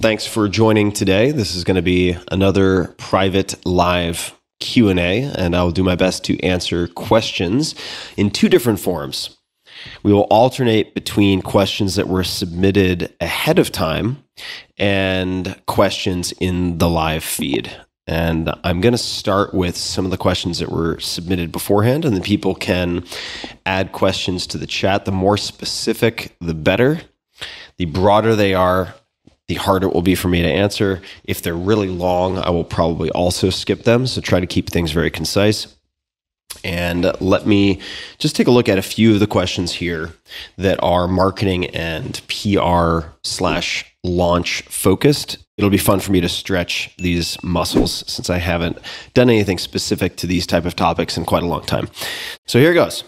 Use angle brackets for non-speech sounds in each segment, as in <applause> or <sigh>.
Thanks for joining today. This is going to be another private live Q&A and I'll do my best to answer questions in two different forms. We will alternate between questions that were submitted ahead of time and questions in the live feed. And I'm going to start with some of the questions that were submitted beforehand, and then people can add questions to the chat. The more specific, the better. The broader they are, the harder it will be for me to answer. If they're really long, I will probably also skip them. So try to keep things very concise. And let me just take a look at a few of the questions here that are marketing and PR slash launch focused. It'll be fun for me to stretch these muscles since I haven't done anything specific to these type of topics in quite a long time. So here it goes.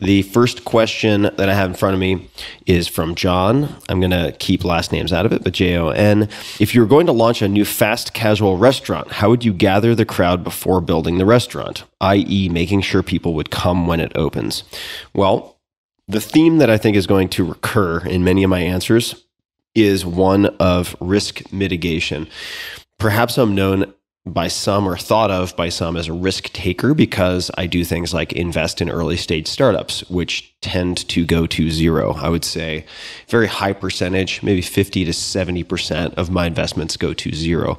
The first question that I have in front of me is from John. I'm going to keep last names out of it, but J O N. If you were going to launch a new fast casual restaurant, how would you gather the crowd before building the restaurant, i.e., making sure people would come when it opens? Well, the theme that I think is going to recur in many of my answers is one of risk mitigation. Perhaps I'm known by some or thought of by some as a risk taker because I do things like invest in early stage startups, which tend to go to zero. I would say very high percentage, maybe 50 to 70% of my investments go to zero.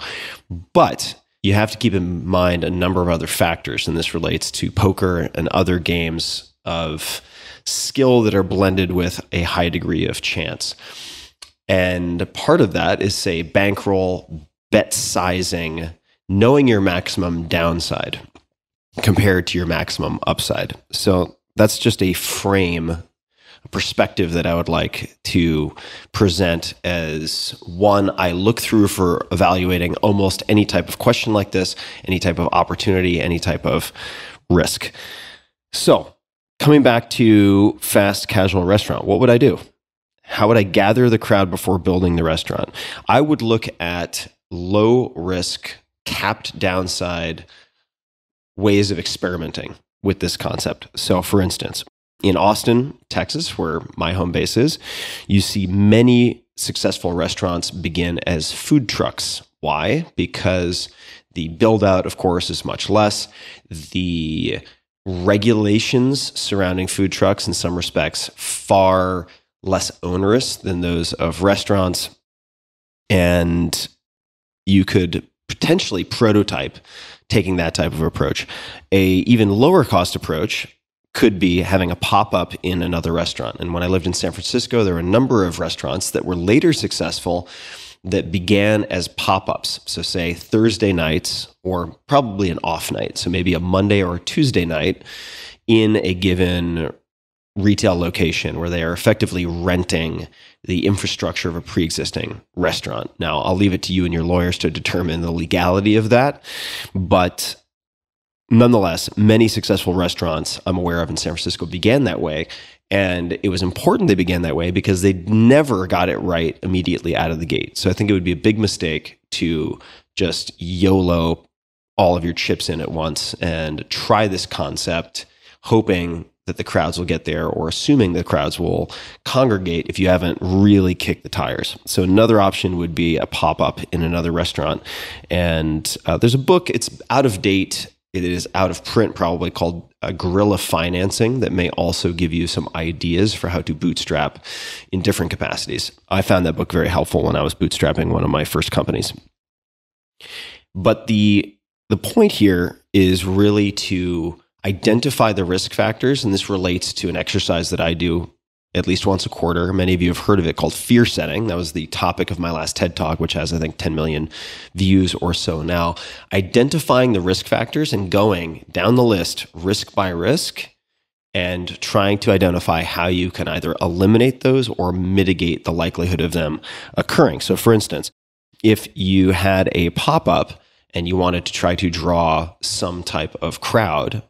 But you have to keep in mind a number of other factors, and this relates to poker and other games of skill that are blended with a high degree of chance. And part of that is, say, bankroll, bet sizing, knowing your maximum downside compared to your maximum upside. So that's just a frame, a perspective that I would like to present as one I look through for evaluating almost any type of question like this, any type of opportunity, any type of risk. So, coming back to fast casual restaurant, what would I do? How would I gather the crowd before building the restaurant? I would look at low risk capped downside ways of experimenting with this concept. So, for instance, in Austin, Texas, where my home base is, you see many successful restaurants begin as food trucks. Why? Because the build out, of course, is much less. The regulations surrounding food trucks, in some respects, far less onerous than those of restaurants. And you could potentially prototype taking that type of approach. A even lower cost approach could be having a pop up in another restaurant. And when I lived in San Francisco, there were a number of restaurants that were later successful that began as pop ups. So, say Thursday nights, or probably an off night. So, maybe a Monday or a Tuesday night in a given retail location where they are effectively renting the infrastructure of a pre-existing restaurant. Now, I'll leave it to you and your lawyers to determine the legality of that, but nonetheless, many successful restaurants I'm aware of in San Francisco began that way. And it was important they began that way because they never got it right immediately out of the gate. So I think it would be a big mistake to just YOLO all of your chips in at once and try this concept, hoping that the crowds will get there or assuming the crowds will congregate if you haven't really kicked the tires. So another option would be a pop up in another restaurant. And uh, there's a book, it's out of date. It is out of print, probably called uh, Guerrilla Financing, that may also give you some ideas for how to bootstrap in different capacities. I found that book very helpful when I was bootstrapping one of my first companies. But the the point here is really to identify the risk factors. And this relates to an exercise that I do at least once a quarter. Many of you have heard of it called fear setting. That was the topic of my last TED talk, which has, I think, 10 million views or so now. Identifying the risk factors and going down the list risk by risk and trying to identify how you can either eliminate those or mitigate the likelihood of them occurring. So, for instance, if you had a pop up and you wanted to try to draw some type of crowd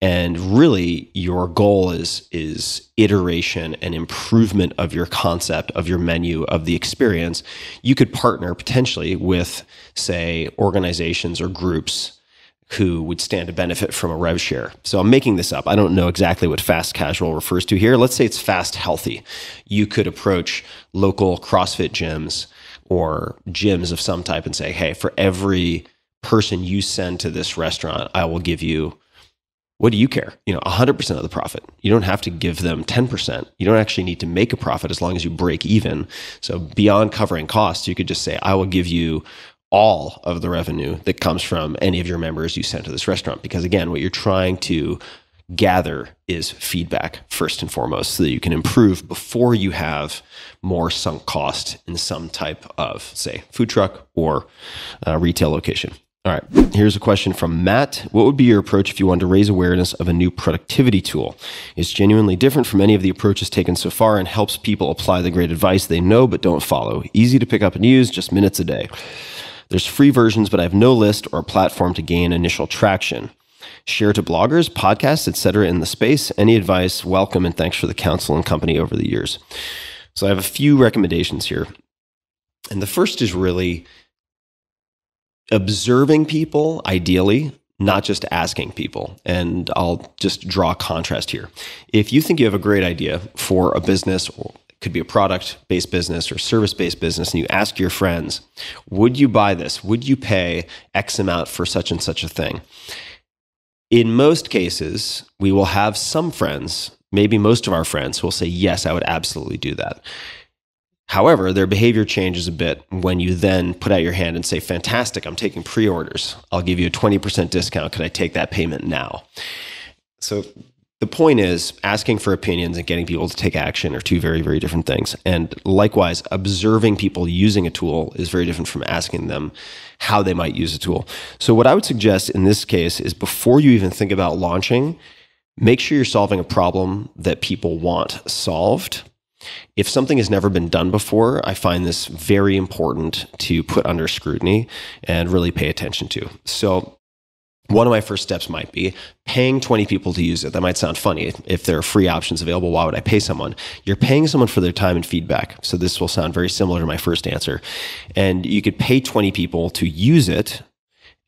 and really your goal is is iteration and improvement of your concept of your menu of the experience you could partner potentially with say organizations or groups who would stand to benefit from a rev share. So I'm making this up. I don't know exactly what fast casual refers to here. Let's say it's fast healthy. You could approach local CrossFit gyms or gyms of some type and say, hey, for every person you send to this restaurant, I will give you what do you care? You know, 100% of the profit. You don't have to give them 10%. You don't actually need to make a profit as long as you break even. So beyond covering costs, you could just say, I will give you all of the revenue that comes from any of your members you sent to this restaurant. Because again, what you're trying to gather is feedback first and foremost so that you can improve before you have more sunk cost in some type of, say, food truck or uh, retail location. All right, here's a question from Matt. What would be your approach if you wanted to raise awareness of a new productivity tool? It's genuinely different from any of the approaches taken so far and helps people apply the great advice they know but don't follow. Easy to pick up and use, just minutes a day. There's free versions, but I have no list or platform to gain initial traction. Share to bloggers, podcasts, etc. in the space. Any advice, welcome, and thanks for the counsel and company over the years. So I have a few recommendations here. And the first is really observing people, ideally, not just asking people. And I'll just draw a contrast here. If you think you have a great idea for a business, or it could be a product based business or service based business, and you ask your friends, would you buy this? Would you pay X amount for such and such a thing? In most cases, we will have some friends, maybe most of our friends, will say, Yes, I would absolutely do that. However, their behavior changes a bit when you then put out your hand and say, Fantastic, I'm taking pre orders. I'll give you a 20% discount. Could I take that payment now? So the point is, asking for opinions and getting people to take action are two very, very different things. And likewise, observing people using a tool is very different from asking them how they might use a tool. So, what I would suggest in this case is before you even think about launching, make sure you're solving a problem that people want solved if something has never been done before, I find this very important to put under scrutiny and really pay attention to. So, one of my first steps might be paying 20 people to use it. That might sound funny. If there are free options available, why would I pay someone? You're paying someone for their time and feedback. So this will sound very similar to my first answer. And you could pay 20 people to use it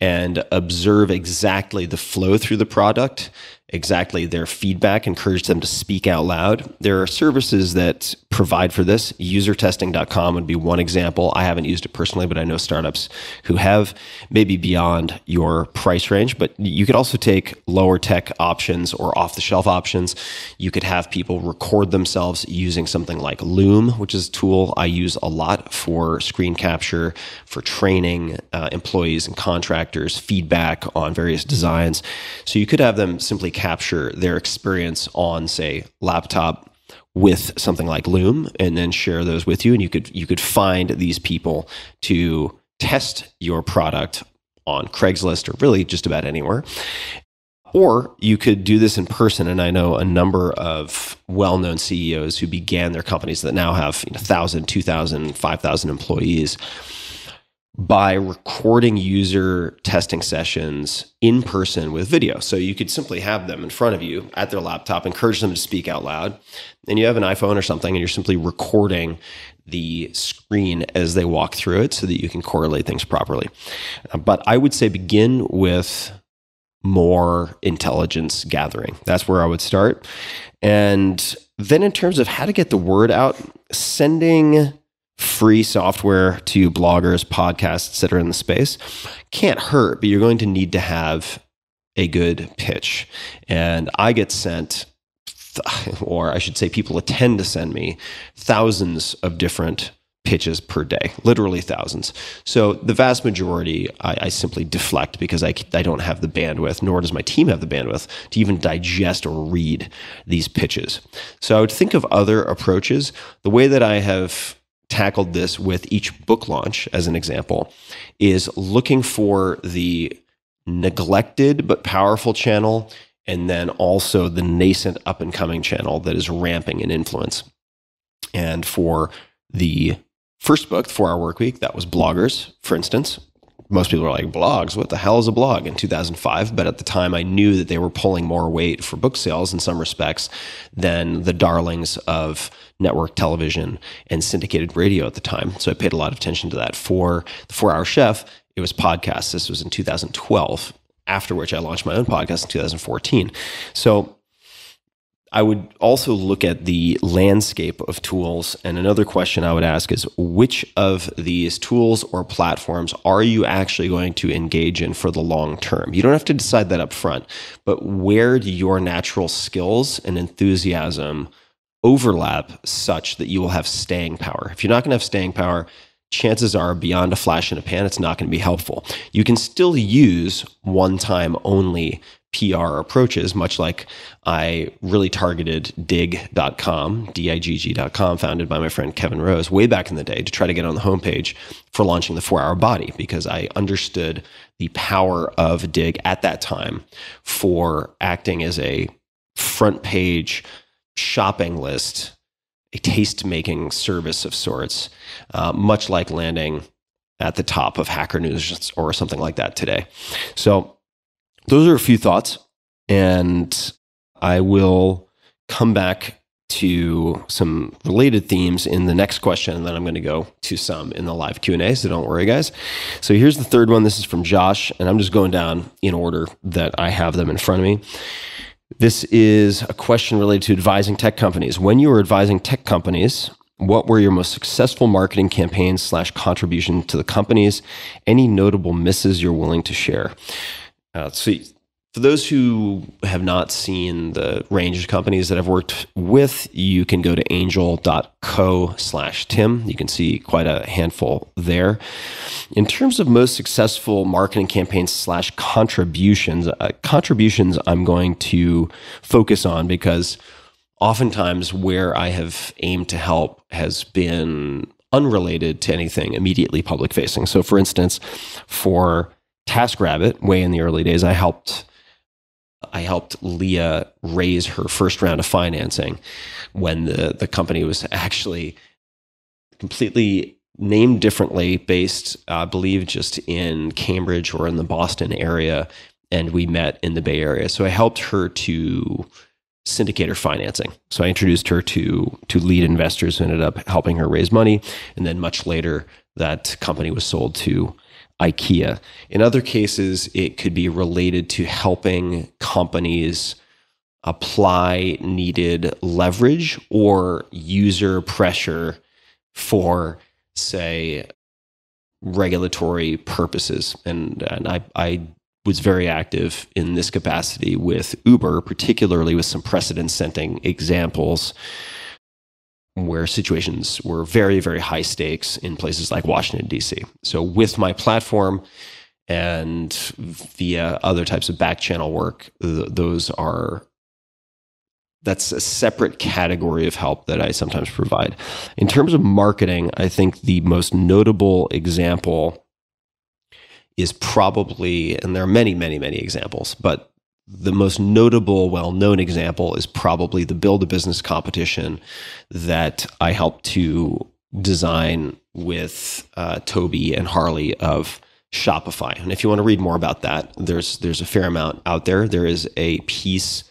and observe exactly the flow through the product exactly their feedback, encourage them to speak out loud. There are services that provide for this. Usertesting.com would be one example. I haven't used it personally, but I know startups who have, maybe beyond your price range. But you could also take lower tech options or off the shelf options. You could have people record themselves using something like Loom, which is a tool I use a lot for screen capture, for training uh, employees and contractors, feedback on various designs. So you could have them simply capture their experience on, say, laptop with something like Loom and then share those with you. And you could you could find these people to test your product on Craigslist or really just about anywhere. Or you could do this in person. And I know a number of well known CEOs who began their companies that now have you know, 1,000, 2,000, 5,000 employees by recording user testing sessions in person with video. So you could simply have them in front of you at their laptop, encourage them to speak out loud. And you have an iPhone or something, and you're simply recording the screen as they walk through it so that you can correlate things properly. Uh, but I would say begin with more intelligence gathering. That's where I would start. And then, in terms of how to get the word out, sending free software to bloggers, podcasts that are in the space can't hurt, but you're going to need to have a good pitch. And I get sent, or I should say, people attend to send me thousands of different pitches per day, literally thousands. So the vast majority I, I, simply deflect because I, I don't have the bandwidth, nor does my team have the bandwidth to even digest or read these pitches. So I would think of other approaches. The way that I have tackled this with each book launch, as an example, is looking for the neglected but powerful channel and then also the nascent up and coming channel that is ramping in influence. And for the first book, Four Hour Work Week, that was bloggers, for instance. Most people are like blogs? What the hell is a blog? In 2005 but at the time i knew that they were pulling more weight for book sales in some respects than the darlings of network television and syndicated radio at the time so i paid a lot of attention to that for the four hour chef it was podcasts this was in 2012 after which i launched my own podcast in 2014 so I would also look at the landscape of tools. And another question I would ask is which of these tools or platforms are you actually going to engage in for the long term? You don't have to decide that up front, but where do your natural skills and enthusiasm overlap such that you will have staying power? If you're not going to have staying power, chances are beyond a flash in a pan, it's not going to be helpful. You can still use one time only PR approaches, much like I really targeted dig.com, digg.com, founded by my friend Kevin Rose way back in the day to try to get on the homepage for launching the four hour body because I understood the power of Digg at that time for acting as a front page shopping list, a taste making service of sorts, uh, much like landing at the top of Hacker News or something like that today. So those are a few thoughts, and I will come back to some related themes in the next question, and then I'm going to go to some in the live Q and A. So don't worry, guys. So here's the third one. This is from Josh, and I'm just going down in order that I have them in front of me. This is a question related to advising tech companies. When you were advising tech companies, what were your most successful marketing campaigns slash contribution to the companies? Any notable misses you're willing to share? Uh, so, for those who have not seen the range of companies that I've worked with, you can go to angel.co slash Tim. You can see quite a handful there. In terms of most successful marketing campaigns slash contributions, uh, contributions I'm going to focus on because oftentimes where I have aimed to help has been unrelated to anything immediately public facing. So, for instance, for TaskRabbit, way in the early days, I helped I helped Leah raise her first round of financing when the, the company was actually completely named differently, based, I believe, just in Cambridge or in the Boston area. And we met in the Bay Area. So I helped her to syndicate her financing. So I introduced her to to lead investors who ended up helping her raise money. And then much later, that company was sold to IKEA. In other cases, it could be related to helping companies apply needed leverage or user pressure for, say, regulatory purposes. And, and I, I was very active in this capacity with Uber, particularly with some precedent setting examples where situations were very, very high stakes in places like Washington, D.C. So, with my platform and via other types of back channel work, th- those are that's a separate category of help that I sometimes provide. In terms of marketing, I think the most notable example is probably, and there are many, many, many examples, but the most notable, well known example is probably the Build a Business competition that I helped to design with uh, Tobi and Harley of Shopify. And if you want to read more about that, there's there's a fair amount out there. There is a piece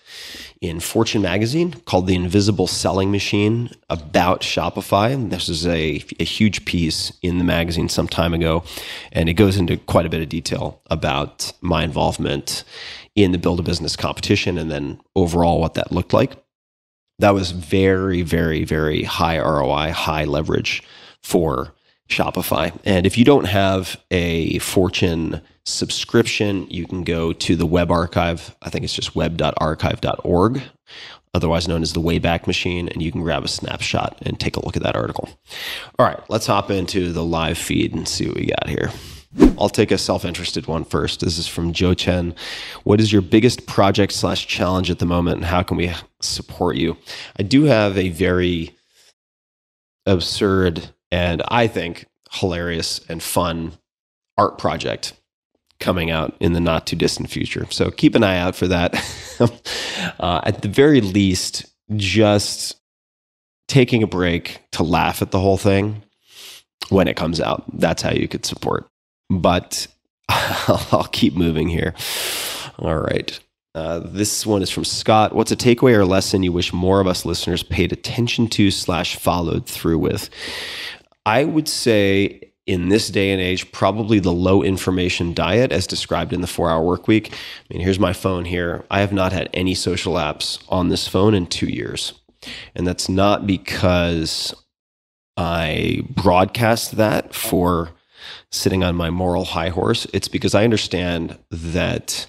in Fortune magazine called The Invisible Selling Machine about Shopify. And This is a, a huge piece in the magazine some time ago, and it goes into quite a bit of detail about my involvement in the build a business competition and then overall what that looked like. That was very, very, very high ROI, high leverage for Shopify. And if you don't have a Fortune subscription, you can go to the web archive. I think it's just web.archive.org, otherwise known as the Wayback Machine, and you can grab a snapshot and take a look at that article. All right, let's hop into the live feed and see what we got here. I'll take a self-interested one first. This is from Joe Chen. What is your biggest project slash challenge at the moment, and how can we support you? I do have a very absurd and I think hilarious and fun art project coming out in the not too distant future. So keep an eye out for that. <laughs> uh, at the very least, just taking a break to laugh at the whole thing when it comes out. That's how you could support. But <laughs> I'll keep moving here. All right. Uh, this one is from Scott. What's a takeaway or lesson you wish more of us listeners paid attention to slash followed through with? I would say in this day and age, probably the low information diet as described in the four hour work week. I mean, here's my phone here. I have not had any social apps on this phone in two years. And that's not because I broadcast that for sitting on my moral high horse. It's because I understand that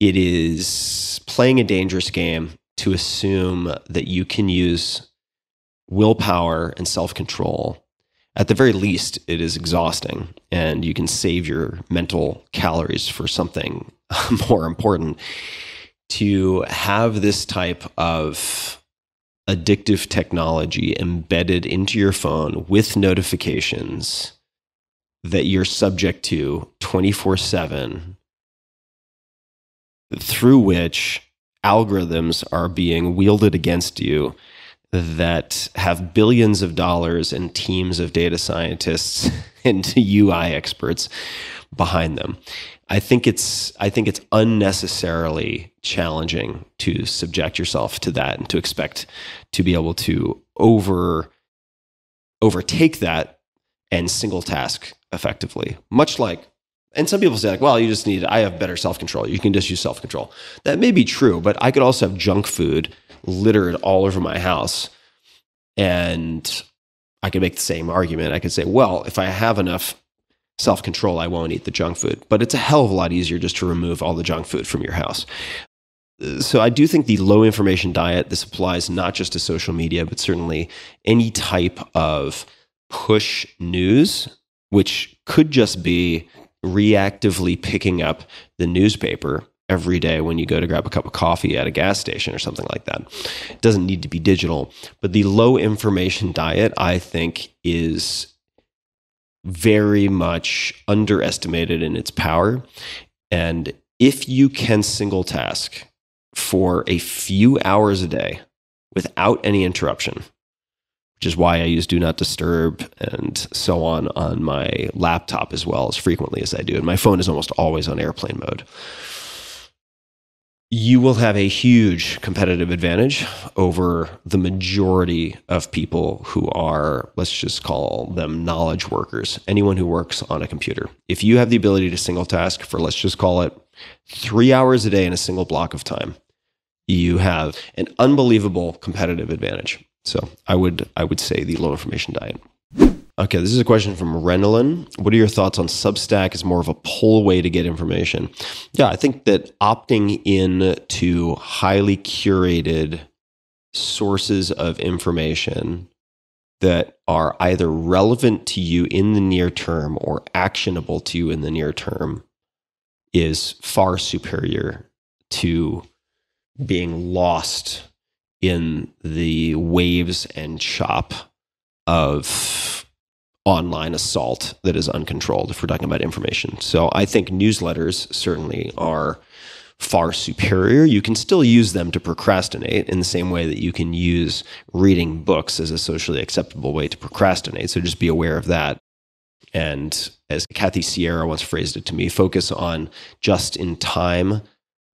it is playing a dangerous game to assume that you can use willpower and self control at the very least, it is exhausting and you can save your mental calories for something <laughs> more important. To have this type of addictive technology embedded into your phone with notifications that you're subject to 24 7, through which algorithms are being wielded against you that have billions of dollars and teams of data scientists <laughs> and UI experts behind them. I think it's I think it's unnecessarily challenging to subject yourself to that and to expect to be able to over overtake that and single task effectively. Much like and some people say like, well, you just need I have better self-control. You can just use self-control. That may be true, but I could also have junk food littered all over my house. And I could make the same argument. I could say, well, if I have enough self control, I won't eat the junk food. But it's a hell of a lot easier just to remove all the junk food from your house. So I do think the low information diet, this applies not just to social media, but certainly any type of push news, which could just be reactively picking up the newspaper every day when you go to grab a cup of coffee at a gas station or something like that. It doesn't need to be digital, but the low information diet, I think, is very much underestimated in its power. And if you can single task for a few hours a day without any interruption, which is why I use Do Not Disturb and so on on my laptop as well as frequently as I do. And my phone is almost always on airplane mode you will have a huge competitive advantage over the majority of people who are, let's just call them knowledge workers, anyone who works on a computer. If you have the ability to single task for, let's just call it three hours a day in a single block of time, you have an unbelievable competitive advantage. So I would, I would say the low information diet. Okay, this is a question from Renelin. What are your thoughts on Substack as more of a pull way to get information? Yeah, I think that opting in to highly curated sources of information that are either relevant to you in the near term or actionable to you in the near term is far superior to being lost in the waves and chop of online assault that is uncontrolled if we're talking about information. So I think newsletters certainly are far superior. You can still use them to procrastinate in the same way that you can use reading books as a socially acceptable way to procrastinate. So just be aware of that. And as Kathy Sierra once phrased it to me, focus on just in time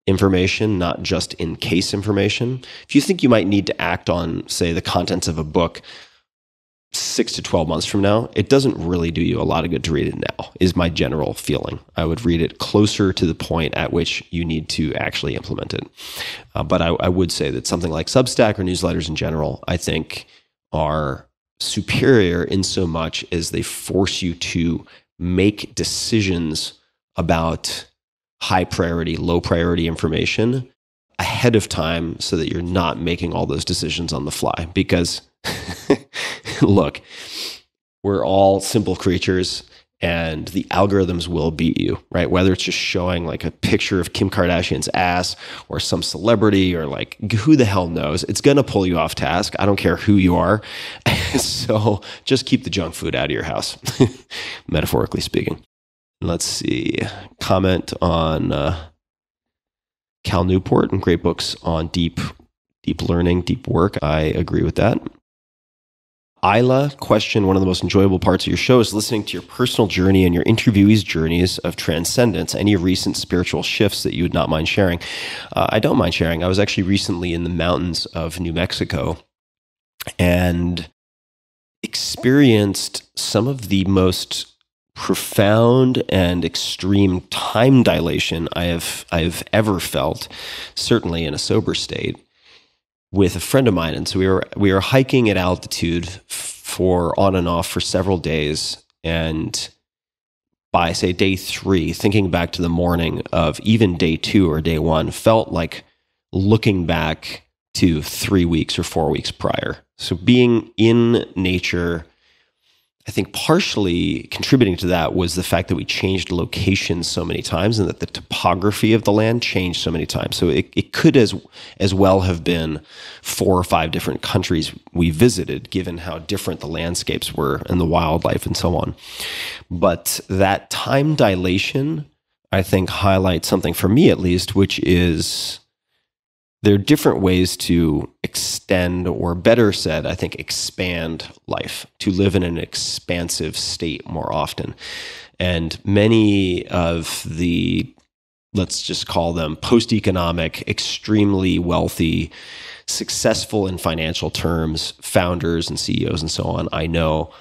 information, not just in case information. If you think you might need to act on, say, the contents of a book six to 12 months from now, it doesn't really do you a lot of good to read it now, is my general feeling. I would read it closer to the point at which you need to actually implement it. Uh, but I, I would say that something like Substack or newsletters in general, I think are superior in so much as they force you to make decisions about high priority, low priority information ahead of time so that you're not making all those decisions on the fly because <laughs> look, we're all simple creatures and the algorithms will beat you, right? Whether it's just showing like a picture of Kim Kardashian's ass or some celebrity or like who the hell knows, it's going to pull you off task. I don't care who you are. <laughs> so just keep the junk food out of your house, <laughs> metaphorically speaking. Let's see. Comment on uh, Cal Newport and great books on deep, deep learning, deep work. I agree with that. Isla question One of the most enjoyable parts of your show is listening to your personal journey and your interviewees' journeys of transcendence. Any recent spiritual shifts that you would not mind sharing? Uh, I don't mind sharing. I was actually recently in the mountains of New Mexico and experienced some of the most profound and extreme time dilation I have I've ever felt, certainly in a sober state, with a friend of mine. And so we were we were hiking at altitude for on and off for several days, and by say day three, thinking back to the morning of even day two or day one, felt like looking back to three weeks or four weeks prior. So being in nature I think partially contributing to that was the fact that we changed locations so many times and that the topography of the land changed so many times. So it, it could as as well have been four or five different countries we visited, given how different the landscapes were and the wildlife and so on. But that time dilation, I think, highlights something for me at least, which is there are different ways to extend, or better said, I think, expand life, to live in an expansive state more often. And many of the, let's just call them post economic, extremely wealthy, successful in financial terms, founders and CEOs and so on, I know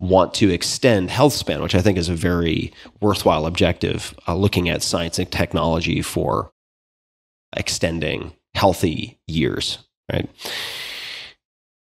want to extend health span, which I think is a very worthwhile objective, uh, looking at science and technology for extending healthy years, right?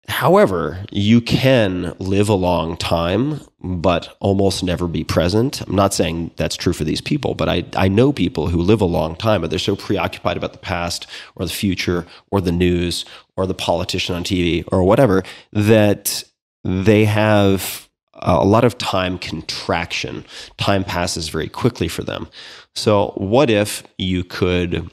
However, you can live a long time, but almost never be present. I'm not saying that's true for these people, but I, I know people who live a long time, but they're so preoccupied about the past or the future or the news or the politician on TV or whatever that they have a lot of time contraction. Time passes very quickly for them. So, what if you could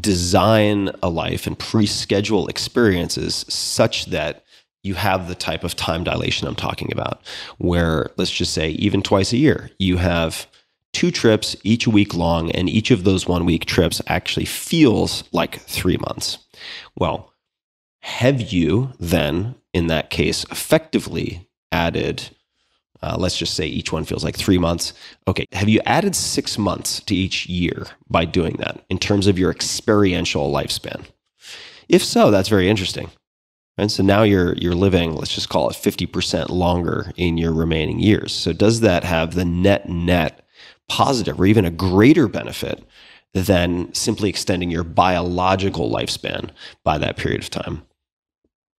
design a life and pre-schedule experiences such that you have the type of time dilation I'm talking about, where let's just say even twice a year, you have two trips each week long, and each of those one week trips actually feels like three months. Well, have you then, in that case, effectively added uh, let's just say each one feels like three months. Okay, have you added six months to each year by doing that in terms of your experiential lifespan? If so, that's very interesting. And so now you're you're living, let's just call it 50% longer in your remaining years. So does that have the net net positive or even a greater benefit than simply extending your biological lifespan by that period of time?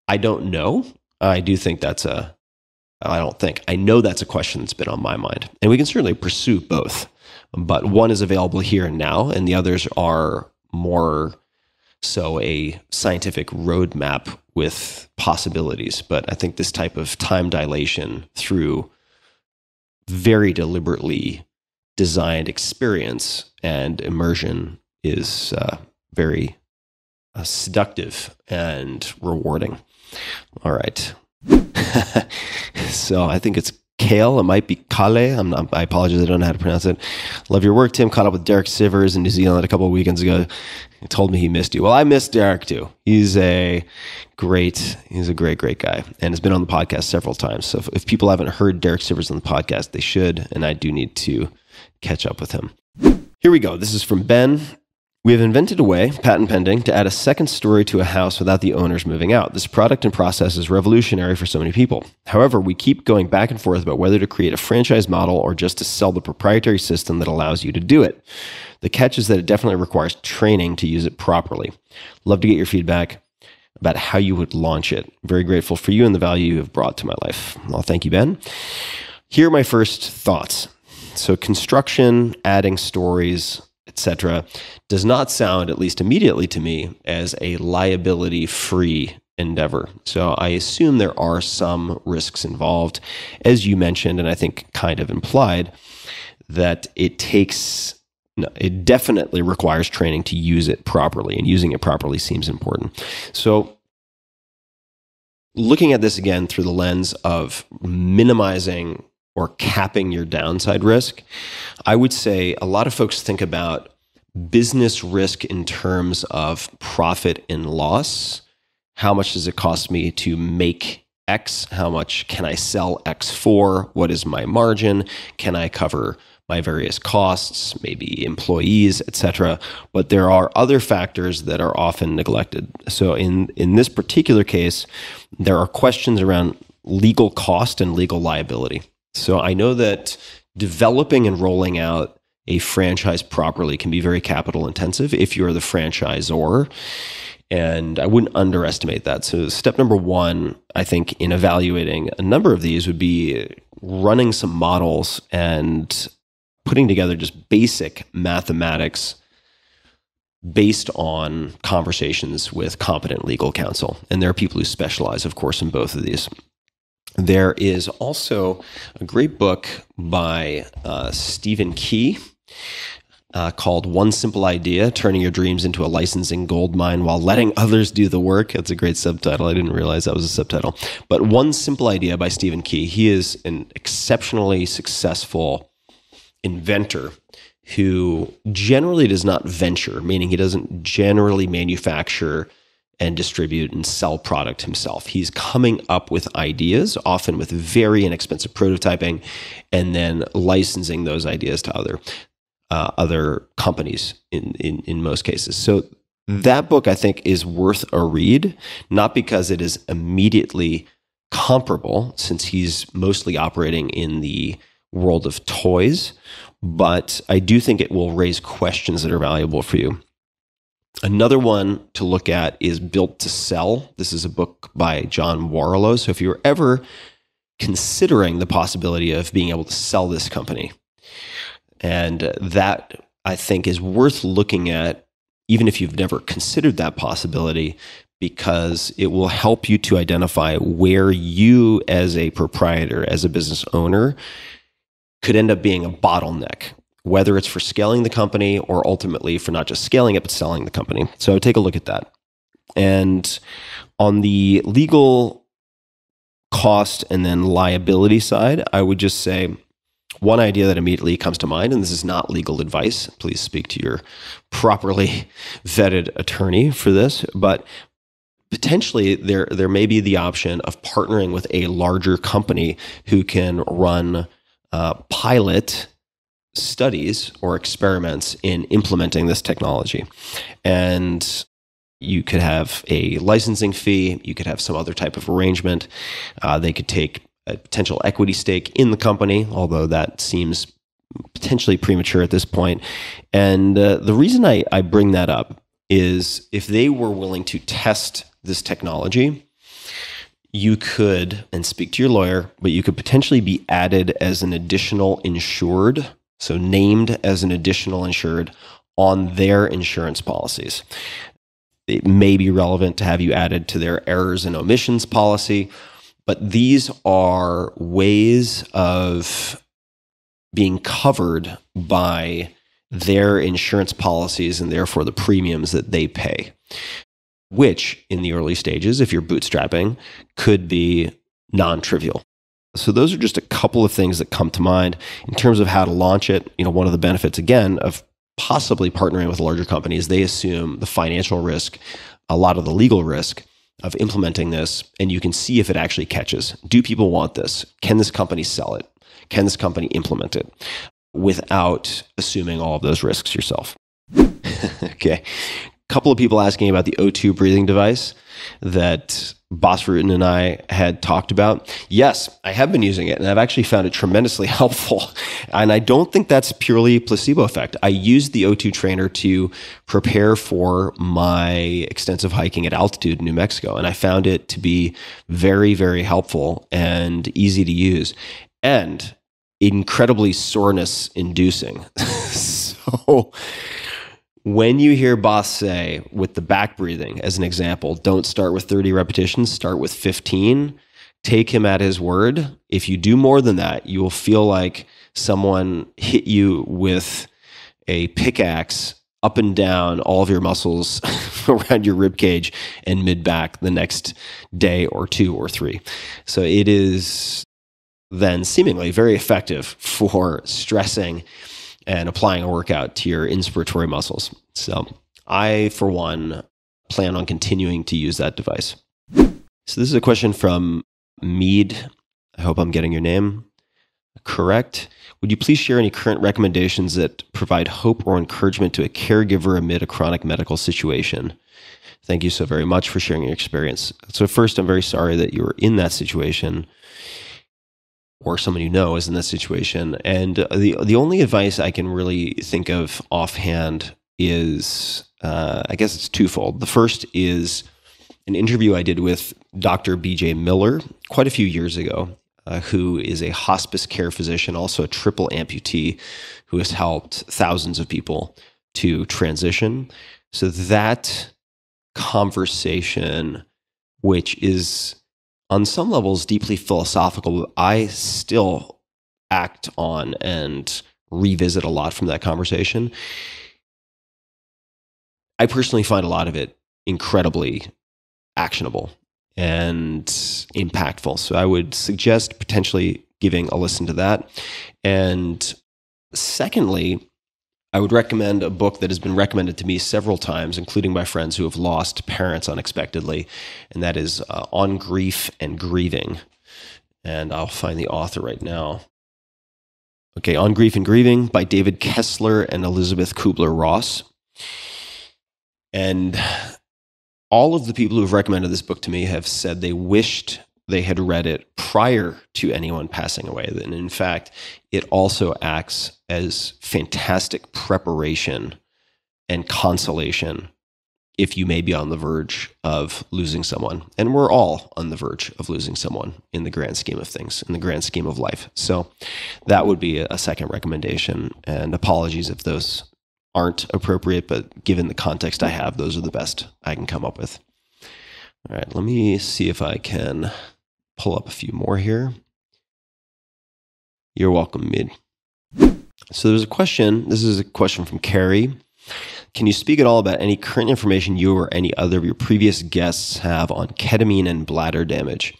I don't know. I do think that's a I don't think. I know that's a question that's been on my mind. And we can certainly pursue both. But one is available here and now, and the others are more so a scientific roadmap with possibilities. But I think this type of time dilation through very deliberately designed experience and immersion is uh, very uh, seductive and rewarding. All right. <laughs> so I think it's Kale. It might be Kale. I'm not, I apologize. I don't know how to pronounce it. Love your work, Tim. Caught up with Derek Sivers in New Zealand a couple of weekends ago. He told me he missed you. Well, I missed Derek too. He's a great, he's a great, great guy and has been on the podcast several times. So if, if people haven't heard Derek Sivers on the podcast, they should. And I do need to catch up with him. Here we go. This is from Ben. We have invented a way, patent pending, to add a second story to a house without the owners moving out. This product and process is revolutionary for so many people. However, we keep going back and forth about whether to create a franchise model or just to sell the proprietary system that allows you to do it. The catch is that it definitely requires training to use it properly. Love to get your feedback about how you would launch it. Very grateful for you and the value you have brought to my life. Well, thank you, Ben. Here are my first thoughts. So, construction, adding stories, etc., does not sound, at least immediately to me, as a liability free endeavor. So I assume there are some risks involved, as you mentioned, and I think kind of implied, that it takes. No, it definitely requires training to use it properly, and using it properly seems important. So, looking at this again through the lens of minimizing or capping your downside risk, I would say a lot of folks think about business risk in terms of profit and loss. How much does it cost me to make X? How much can I sell X for? What is my margin? Can I cover my various costs, maybe employees, etc. But there are other factors that are often neglected. So in in this particular case, there are questions around legal cost and legal liability. So I know that developing and rolling out a franchise properly can be very capital intensive if you're the franchisor. And I wouldn't underestimate that. So, step number one, I think, in evaluating a number of these would be running some models and putting together just basic mathematics based on conversations with competent legal counsel. And there are people who specialize, of course, in both of these. There is also a great book by uh, Stephen Key uh, called One Simple Idea Turning Your Dreams into a Licensing Gold Mine While Letting Others Do the Work. That's a great subtitle. I didn't realize that was a subtitle. But One Simple Idea by Stephen Key. He is an exceptionally successful inventor who generally does not venture, meaning he doesn't generally manufacture and distribute and sell product himself. He's coming up with ideas, often with very inexpensive prototyping, and then licensing those ideas to other uh, other companies in, in in most cases. So that book I think is worth a read, not because it is immediately comparable, since he's mostly operating in the world of toys, but I do think it will raise questions that are valuable for you. Another one to look at is Built to Sell. This is a book by John Warrillow. So if you're ever considering the possibility of being able to sell this company, and that I think is worth looking at, even if you've never considered that possibility, because it will help you to identify where you, as a proprietor, as a business owner, could end up being a bottleneck whether it's for scaling the company or ultimately for not just scaling it, but selling the company. So take a look at that. And on the legal cost and then liability side, I would just say one idea that immediately comes to mind, and this is not legal advice, please speak to your properly <laughs> vetted attorney for this, but potentially there there may be the option of partnering with a larger company who can run uh, pilot studies or experiments in implementing this technology. And you could have a licensing fee, you could have some other type of arrangement. Uh, they could take a potential equity stake in the company, although that seems potentially premature at this point. And uh, the reason I, I bring that up is if they were willing to test this technology, you could, and speak to your lawyer, but you could potentially be added as an additional insured so named as an additional insured on their insurance policies. It may be relevant to have you added to their errors and omissions policy, but these are ways of being covered by their insurance policies and therefore the premiums that they pay, which in the early stages, if you're bootstrapping, could be non trivial. So those are just a couple of things that come to mind in terms of how to launch it. You know, one of the benefits again of possibly partnering with a larger company is they assume the financial risk, a lot of the legal risk of implementing this, and you can see if it actually catches. Do people want this? Can this company sell it? Can this company implement it without assuming all of those risks yourself? <laughs> okay. A couple of people asking about the O2 breathing device that Bas Rutten and I had talked about. Yes, I have been using it and I've actually found it tremendously <laughs> helpful. And I don't think that's purely placebo effect. I used the O2 trainer to prepare for my extensive hiking at altitude in New Mexico. And I found it to be very, very helpful and easy to use and incredibly soreness inducing. <laughs> so, when you hear Bas say with the back breathing, as an example, don't start with 30 repetitions, start with 15, take him at his word. If you do more than that, you will feel like someone hit you with a pickaxe up and down all of your muscles <laughs> around your rib cage and mid back the next day or two or three. So it is then seemingly very effective for stressing and applying a workout to your inspiratory muscles. So I, for one, plan on continuing to use that device. So this is a question from Mead. I hope I'm getting your name correct. Would you please share any current recommendations that provide hope or encouragement to a caregiver amid a chronic medical situation? Thank you so very much for sharing your experience. So, first, I'm very sorry that you were in that situation or someone you know is in that situation. And the the only advice I can really think of offhand is, uh, I guess it's twofold. The first is an interview I did with Dr. B.J. Miller quite a few years ago, uh, who is a hospice care physician, also a triple amputee, who has helped thousands of people to transition. So that conversation, which is on some levels deeply philosophical, I still act on and revisit a lot from that conversation. I personally find a lot of it incredibly actionable and impactful. So I would suggest potentially giving a listen to that. And secondly, I would recommend a book that has been recommended to me several times, including by friends who have lost parents unexpectedly, and that is uh, On Grief and Grieving. And I'll find the author right now. Okay, On Grief and Grieving by David Kessler and Elizabeth Kubler Ross. And all of the people who have recommended this book to me have said they wished they had read it prior to anyone passing away. And in fact, it also acts as fantastic preparation and consolation if you may be on the verge of losing someone. And we're all on the verge of losing someone in the grand scheme of things, in the grand scheme of life. So that would be a second recommendation. And apologies if those aren't appropriate, but given the context I have, those are the best I can come up with. All right, let me see if I can pull up a few more here. You're welcome, Mid. So there's a question. This is a question from Carrie. Can you speak at all about any current information you or any other of your previous guests have on ketamine and bladder damage?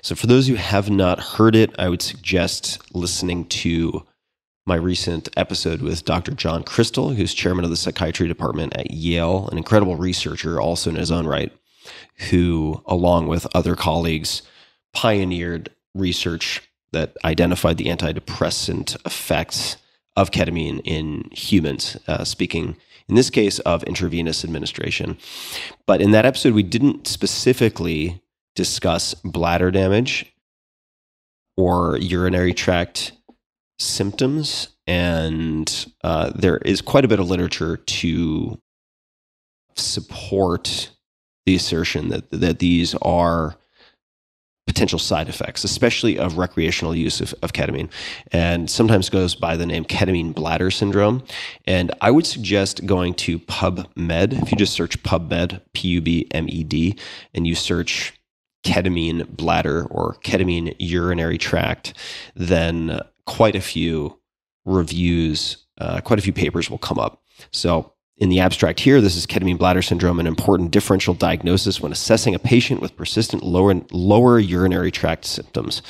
So, for those who have not heard it, I would suggest listening to my recent episode with Dr. John Krystal, who's chairman of the psychiatry department at Yale, an incredible researcher, also in his own right, who, along with other colleagues, pioneered research that identified the antidepressant effects of ketamine in humans, uh, speaking in this case of intravenous administration. But in that episode, we didn't specifically discuss bladder damage or urinary tract symptoms. And uh, there is quite a bit of literature to support the assertion that, that these are potential side effects, especially of recreational use of, of, ketamine, and sometimes goes by the name ketamine bladder syndrome. And I would suggest going to PubMed. If you just search PubMed, P U B M E D, and you search ketamine bladder or ketamine urinary tract, then quite a few reviews, uh, quite a few papers will come up. So in the abstract here, this is ketamine bladder syndrome, an important differential diagnosis when assessing a patient with persistent lower, lower urinary tract symptoms.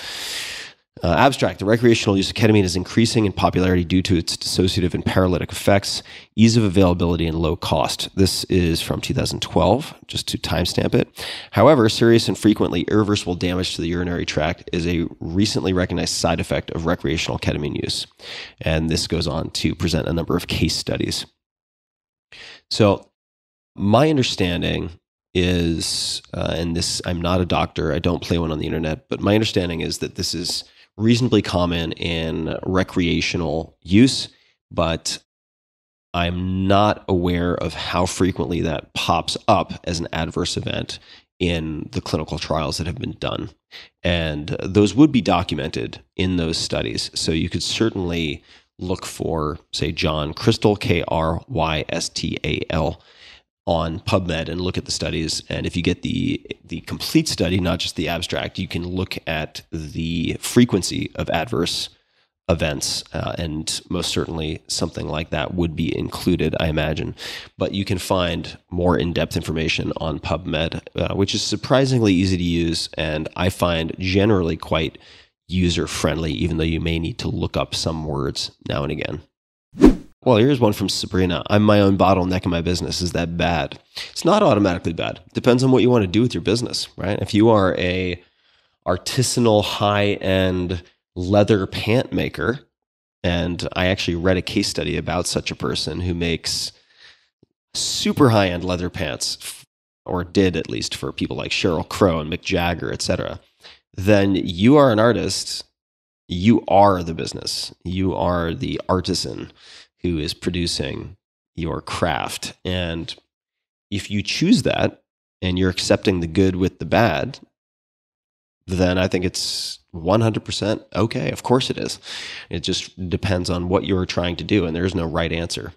Uh, abstract The recreational use of ketamine is increasing in popularity due to its dissociative and paralytic effects, ease of availability, and low cost. This is from 2012, just to timestamp it. However, serious and frequently irreversible damage to the urinary tract is a recently recognized side effect of recreational ketamine use. And this goes on to present a number of case studies. So, my understanding is, uh, and this, I'm not a doctor, I don't play one on the internet, but my understanding is that this is reasonably common in recreational use, but I'm not aware of how frequently that pops up as an adverse event in the clinical trials that have been done. And those would be documented in those studies. So you could certainly look for, say, John Krystal, K R Y S T A L, on PubMed and look at the studies. And if you get the the complete study, not just the abstract, you can look at the frequency of adverse events, uh, and most certainly something like that would be included, I imagine. But you can find more in depth information on PubMed, uh, which is surprisingly easy to use, and I find generally quite user friendly, even though you may need to look up some words now and again. Well, here's one from Sabrina. I'm my own bottleneck in my business. Is that bad? It's not automatically bad. Depends on what you want to do with your business, right? If you are a artisanal high end leather pant maker. And I actually read a case study about such a person who makes super high end leather pants, or did at least for people like Sheryl Crow and Mick Jagger, etc. Then you are an artist. You are the business. You are the artisan who is producing your craft. And if you choose that and you're accepting the good with the bad, then I think it's 100% okay. Of course it is. It just depends on what you're trying to do, and there's no right answer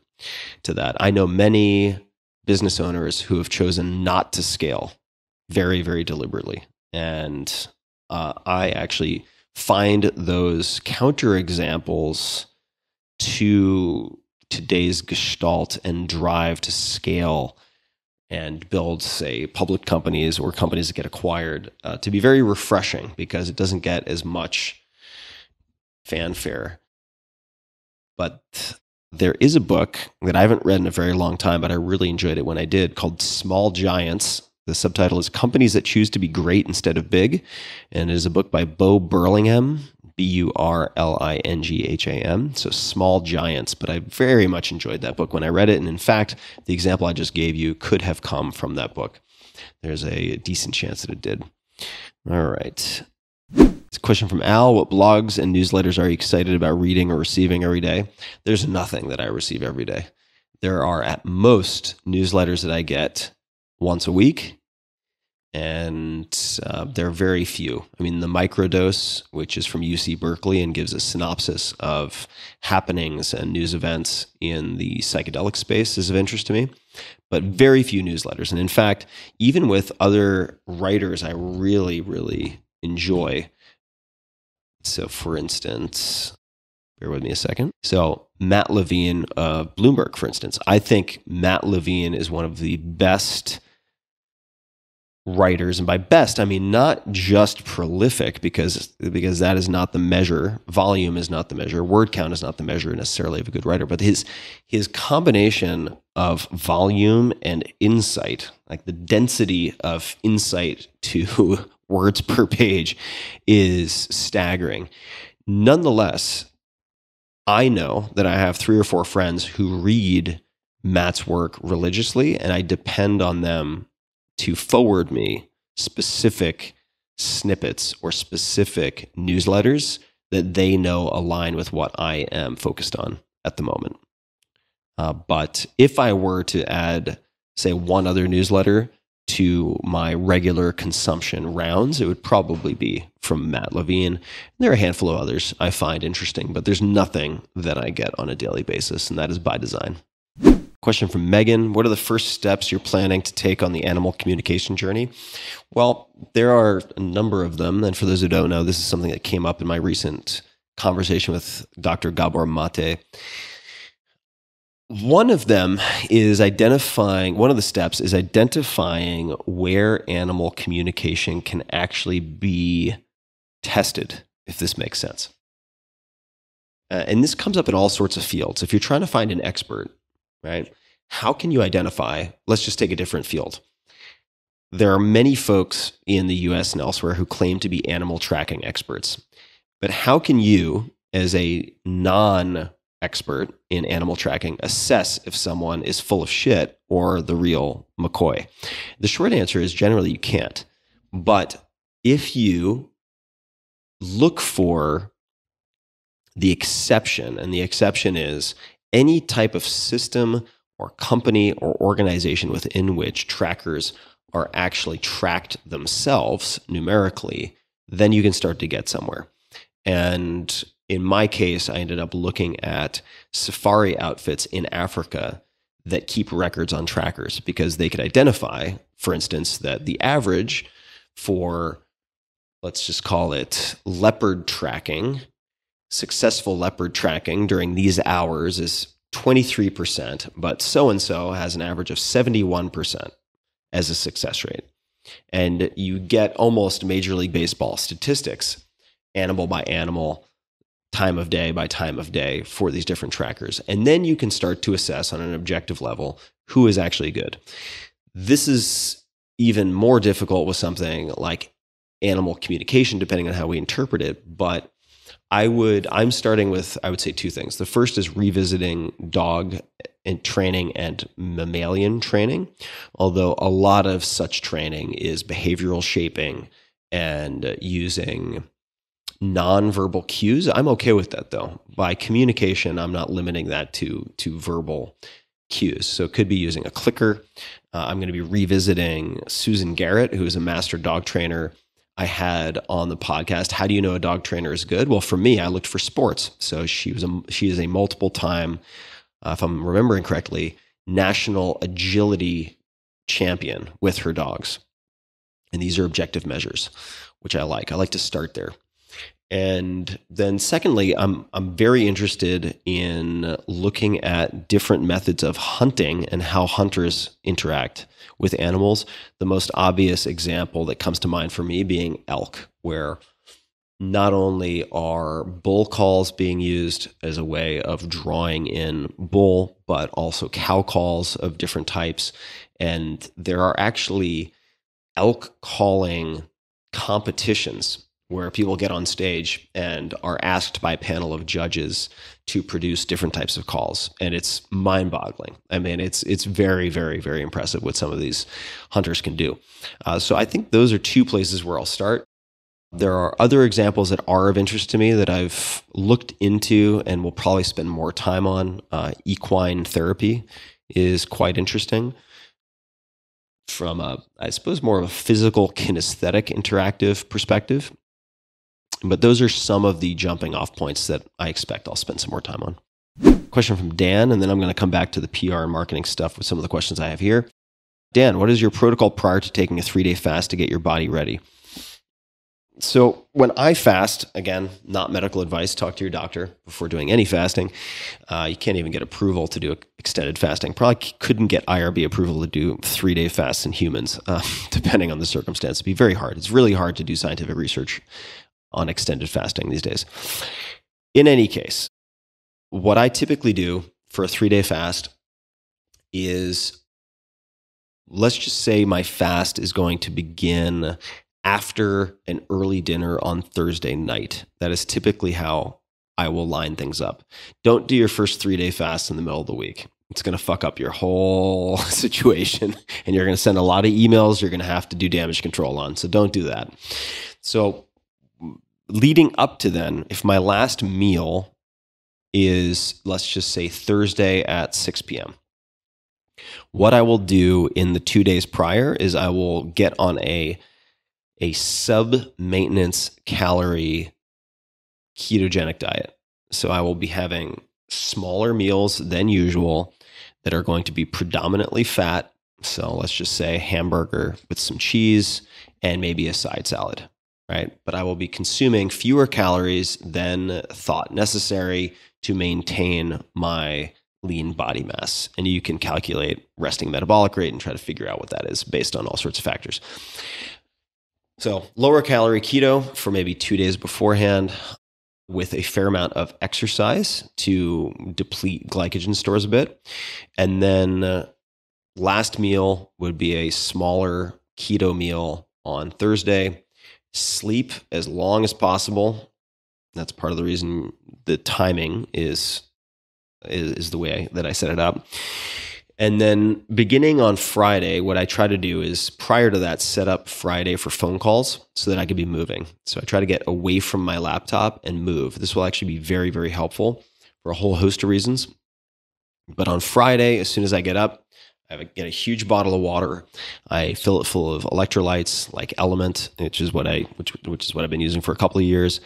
to that. I know many business owners who have chosen not to scale very, very deliberately. And uh, I actually find those counterexamples to today's gestalt and drive to scale and build, say, public companies or companies that get acquired uh, to be very refreshing because it doesn't get as much fanfare. But there is a book that I haven't read in a very long time, but I really enjoyed it when I did called Small Giants. The subtitle is Companies That Choose to Be Great Instead of Big. And it is a book by Bo Burlingham, B U R L I N G H A M. So Small Giants. But I very much enjoyed that book when I read it. And in fact, the example I just gave you could have come from that book. There's a decent chance that it did. All right. It's a question from Al. What blogs and newsletters are you excited about reading or receiving every day? There's nothing that I receive every day. There are at most newsletters that I get once a week and uh, there are very few. I mean, the microdose, which is from UC Berkeley and gives a synopsis of happenings and news events in the psychedelic space, is of interest to me, but very few newsletters. And in fact, even with other writers, I really, really enjoy. So, for instance, bear with me a second. So, Matt Levine of Bloomberg, for instance, I think Matt Levine is one of the best writers and by best i mean not just prolific because because that is not the measure volume is not the measure word count is not the measure necessarily of a good writer but his his combination of volume and insight like the density of insight to <laughs> words per page is staggering. Nonetheless i know that i have three or four friends who read matt's work religiously and i depend on them to forward me specific snippets or specific newsletters that they know align with what I am focused on at the moment. Uh, but if I were to add, say, one other newsletter to my regular consumption rounds, it would probably be from Matt Levine. There are a handful of others I find interesting, but there's nothing that I get on a daily basis, and that is by design. Question from Megan What are the first steps you're planning to take on the animal communication journey? Well, there are a number of them. And for those who don't know, this is something that came up in my recent conversation with Dr. Gabor Mate. One of them is identifying, one of the steps is identifying where animal communication can actually be tested, if this makes sense. Uh, and this comes up in all sorts of fields. If you're trying to find an expert, right? How can you identify? Let's just take a different field. There are many folks in the US and elsewhere who claim to be animal tracking experts. But how can you, as a non expert in animal tracking, assess if someone is full of shit or the real McCoy? The short answer is generally you can't. But if you look for the exception, and the exception is any type of system or company or organization within which trackers are actually tracked themselves numerically, then you can start to get somewhere. And in my case, I ended up looking at safari outfits in Africa that keep records on trackers because they could identify, for instance, that the average for, let's just call it leopard tracking successful leopard tracking during these hours is 23%, but so and so has an average of 71% as a success rate. And you get almost Major League Baseball statistics, animal by animal, time of day by time of day for these different trackers. And then you can start to assess on an objective level who is actually good. This is even more difficult with something like animal communication, depending on how we interpret it. But I would, I'm starting with, I would say two things. The first is revisiting dog and training and mammalian training, although a lot of such training is behavioral shaping and using nonverbal cues. I'm okay with that though. By communication, I'm not limiting that to to verbal cues. So it could be using a clicker. Uh, I'm going to be revisiting Susan Garrett, who is a master dog trainer I had on the podcast. How do you know a dog trainer is good? Well, for me, I looked for sports. So she was a she is a multiple time, uh, if I'm remembering correctly, national agility champion with her dogs. And these are objective measures, which I like. I like to start there. And then secondly, I'm I'm very interested in looking at different methods of hunting and how hunters interact with animals. The most obvious example that comes to mind for me being elk, where not only are bull calls being used as a way of drawing in bull, but also cow calls of different types. And there are actually elk calling competitions where people get on stage and are asked by a panel of judges to produce different types of calls. And it's mind-boggling. I mean it's it's very very very impressive what some of these hunters can do. Uh, so i think those are two places where i'll start. There are other examples that are of interest to me that i've looked into and will probably spend more time on. Uh, equine therapy is quite interesting. From a i suppose more of a physical kinesthetic interactive perspective but those are some of the jumping off points that I expect I'll spend some more time on. Question from Dan, and then I'm going to come back to the PR and marketing stuff with some of the questions I have here. Dan, what is your protocol prior to taking a three day fast to get your body ready? So, when I fast, again, not medical advice, talk to your doctor before doing any fasting. Uh, you can't even get approval to do extended fasting. Probably couldn't get IRB approval to do three day fasts in humans, uh, <laughs> depending on the circumstance. It'd be very hard. It's really hard to do scientific research on extended fasting these days. In any case, what I typically do for a three day fast is let's just say my fast is going to begin after an early dinner on Thursday night. That is typically how I will line things up. Don't do your first three day fast in the middle of the week. It's going to fuck up your whole <laughs> situation and you're going to send a lot of emails you're going to have to do damage control on. So don't do that. So leading up to then, if my last meal is, let's just say, Thursday at 6 p.m., what I will do in the two days prior is I will get on a, a sub maintenance calorie ketogenic diet. So I will be having smaller meals than usual that are going to be predominantly fat. So let's just say hamburger with some cheese and maybe a side salad right? But I will be consuming fewer calories than thought necessary to maintain my lean body mass. And you can calculate resting metabolic rate and try to figure out what that is based on all sorts of factors. So, lower calorie keto for maybe two days beforehand with a fair amount of exercise to deplete glycogen stores a bit. And then, uh, last meal would be a smaller keto meal on Thursday sleep as long as possible. That's part of the reason the timing is is, is the way that I set it up. And then beginning on Friday, what I try to do is prior to that, set up Friday for phone calls so that I could be moving. So I try to get away from my laptop and move. This will actually be very, very helpful for a whole host of reasons. But on Friday, as soon as I get up, I get a huge bottle of water. I fill it full of electrolytes like LMNT, which is what I which which is what I've been using for a couple of years,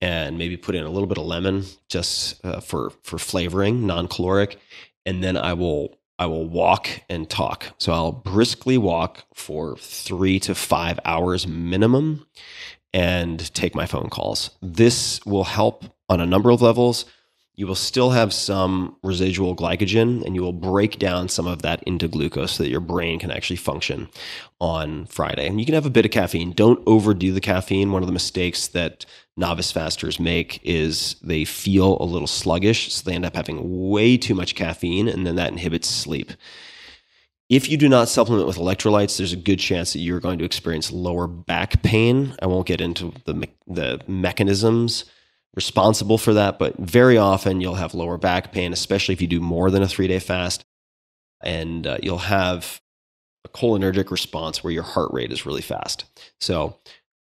and maybe put in a little bit of lemon just uh, for for flavoring, non-caloric, and then I will I will walk and talk. So I'll briskly walk for three to five hours minimum, and take my phone calls. This will help on a number of levels you will still have some residual glycogen and you will break down some of that into glucose so that your brain can actually function on Friday. And you can have a bit of caffeine. Don't overdo the caffeine. One of the mistakes that novice fasters make is they feel a little sluggish. So they end up having way too much caffeine and then that inhibits sleep. If you do not supplement with electrolytes, there's a good chance that you're going to experience lower back pain. I won't get into the, me- the mechanisms responsible for that, but very often you'll have lower back pain, especially if you do more than a three day fast. And uh, you'll have a cholinergic response where your heart rate is really fast. So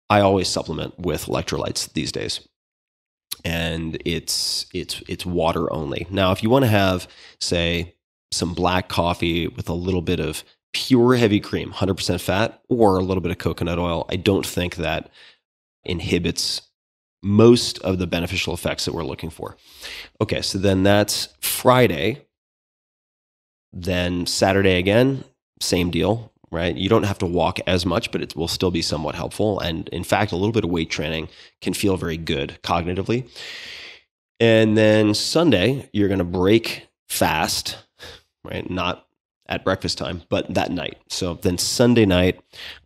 I always supplement with electrolytes these days. And it's it's it's water only. Now, if you want to have, say, some black coffee with a little bit of pure heavy cream, 100% fat, or a little bit of coconut oil, I don't think that inhibits most of the beneficial effects that we're looking for. Okay, so then that's Friday. Then Saturday again, same deal, right? You don't have to walk as much, but it will still be somewhat helpful. And in fact, a little bit of weight training can feel very good cognitively. And then Sunday, you're going to break fast right? Not at breakfast time, but that night. So then Sunday night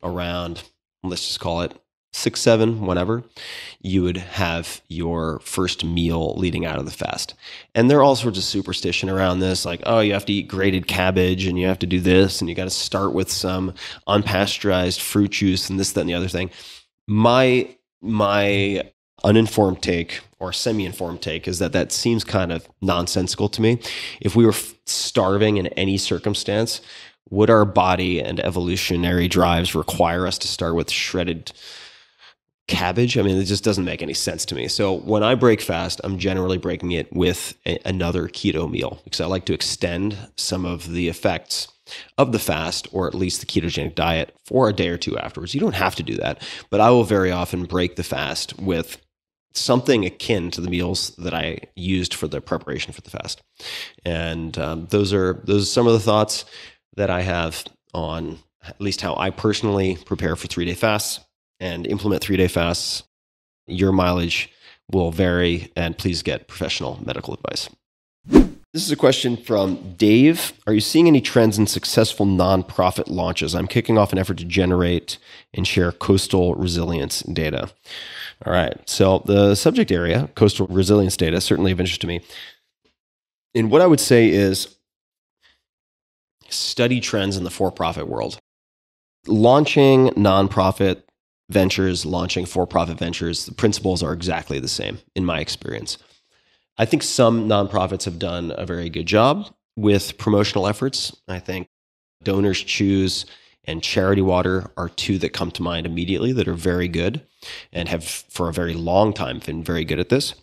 around, let's just call it six, seven, whatever, you would have your first meal leading out of the fast. And there are all sorts of superstition around this, like, oh, you have to eat grated cabbage and you have to do this and you got to start with some unpasteurized fruit juice and this, that, and the other thing. My my uninformed take or semi-informed take is that that seems kind of nonsensical to me. If we were starving in any circumstance, would our body and evolutionary drives require us to start with shredded cabbage? I mean, it just doesn't make any sense to me. So when I break fast, I'm generally breaking it with a, another keto meal because I like to extend some of the effects of the fast or at least the ketogenic diet for a day or two afterwards. You don't have to do that, but I will very often break the fast with something akin to the meals that I used for the preparation for the fast. And um, those are those are some of the thoughts that I have on at least how I personally prepare for three day fasts and implement three day fasts. Your mileage will vary, and please get professional medical advice. This is a question from Dave. Are you seeing any trends in successful nonprofit launches? I'm kicking off an effort to generate and share coastal resilience data. All right. So, the subject area, coastal resilience data, certainly of interest to me. And what I would say is study trends in the for profit world. Launching nonprofit ventures, launching for profit ventures, the principles are exactly the same in my experience. I think some nonprofits have done a very good job with promotional efforts. I think Donors Choose and Charity Water are two that come to mind immediately that are very good and have for a very long time been very good at this.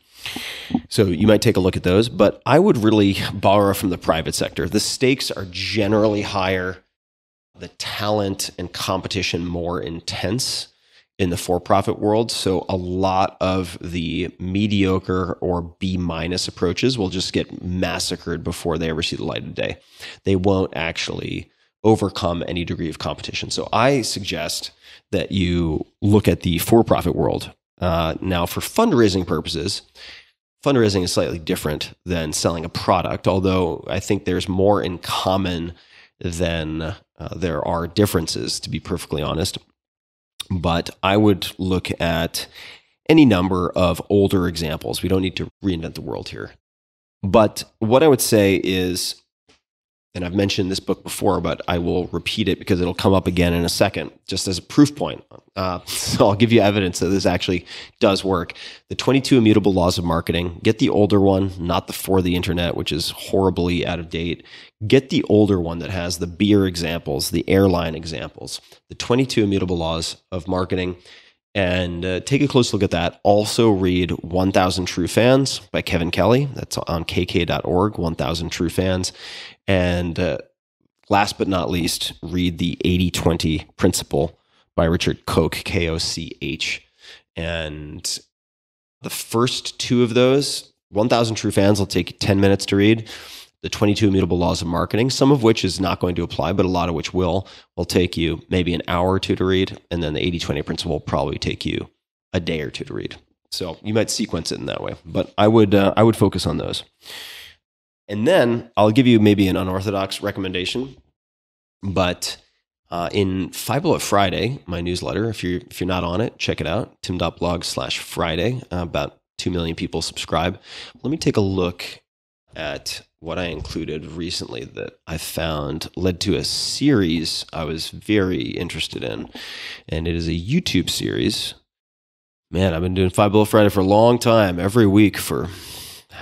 So you might take a look at those, but I would really borrow from the private sector. The stakes are generally higher, the talent and competition more intense in the for profit world. So a lot of the mediocre or B minus approaches will just get massacred before they ever see the light of day. They won't actually overcome any degree of competition. So I suggest that you look at the for profit world. Uh, now, for fundraising purposes, fundraising is slightly different than selling a product, although I think there's more in common than uh, there are differences, to be perfectly honest but I would look at any number of older examples. We don't need to reinvent the world here. But what I would say is and I've mentioned this book before, but I will repeat it because it'll come up again in a second, just as a proof point. Uh, <laughs> so I'll give you evidence that this actually does work. The 22 Immutable Laws of Marketing. Get the older one, not the For the Internet, which is horribly out of date. Get the older one that has the beer examples, the airline examples, the 22 Immutable Laws of Marketing and uh, take a close look at that. Also, read 1000 True Fans by Kevin Kelly. That's on kk.org, 1000 True Fans. And uh, last but not least, read the 80 20 principle by Richard Koch, K O C H. And the first two of those, 1000 True Fans, will take 10 minutes to read. The 22 Immutable Laws of Marketing, some of which is not going to apply, but a lot of which will, will take you maybe an hour or two to read. And then the 80 20 principle will probably take you a day or two to read. So you might sequence it in that way, but I would uh, I would focus on those. And then I'll give you maybe an unorthodox recommendation, but uh, in Five Bullet Friday, my newsletter, if you're if you're not on it, check it out. Tim.blog slash Friday. Uh, about two million people subscribe. Let me take a look at what I included recently that I found led to a series I was very interested in. And it is a YouTube series. Man, I've been doing Five Bullet Friday for a long time, every week for,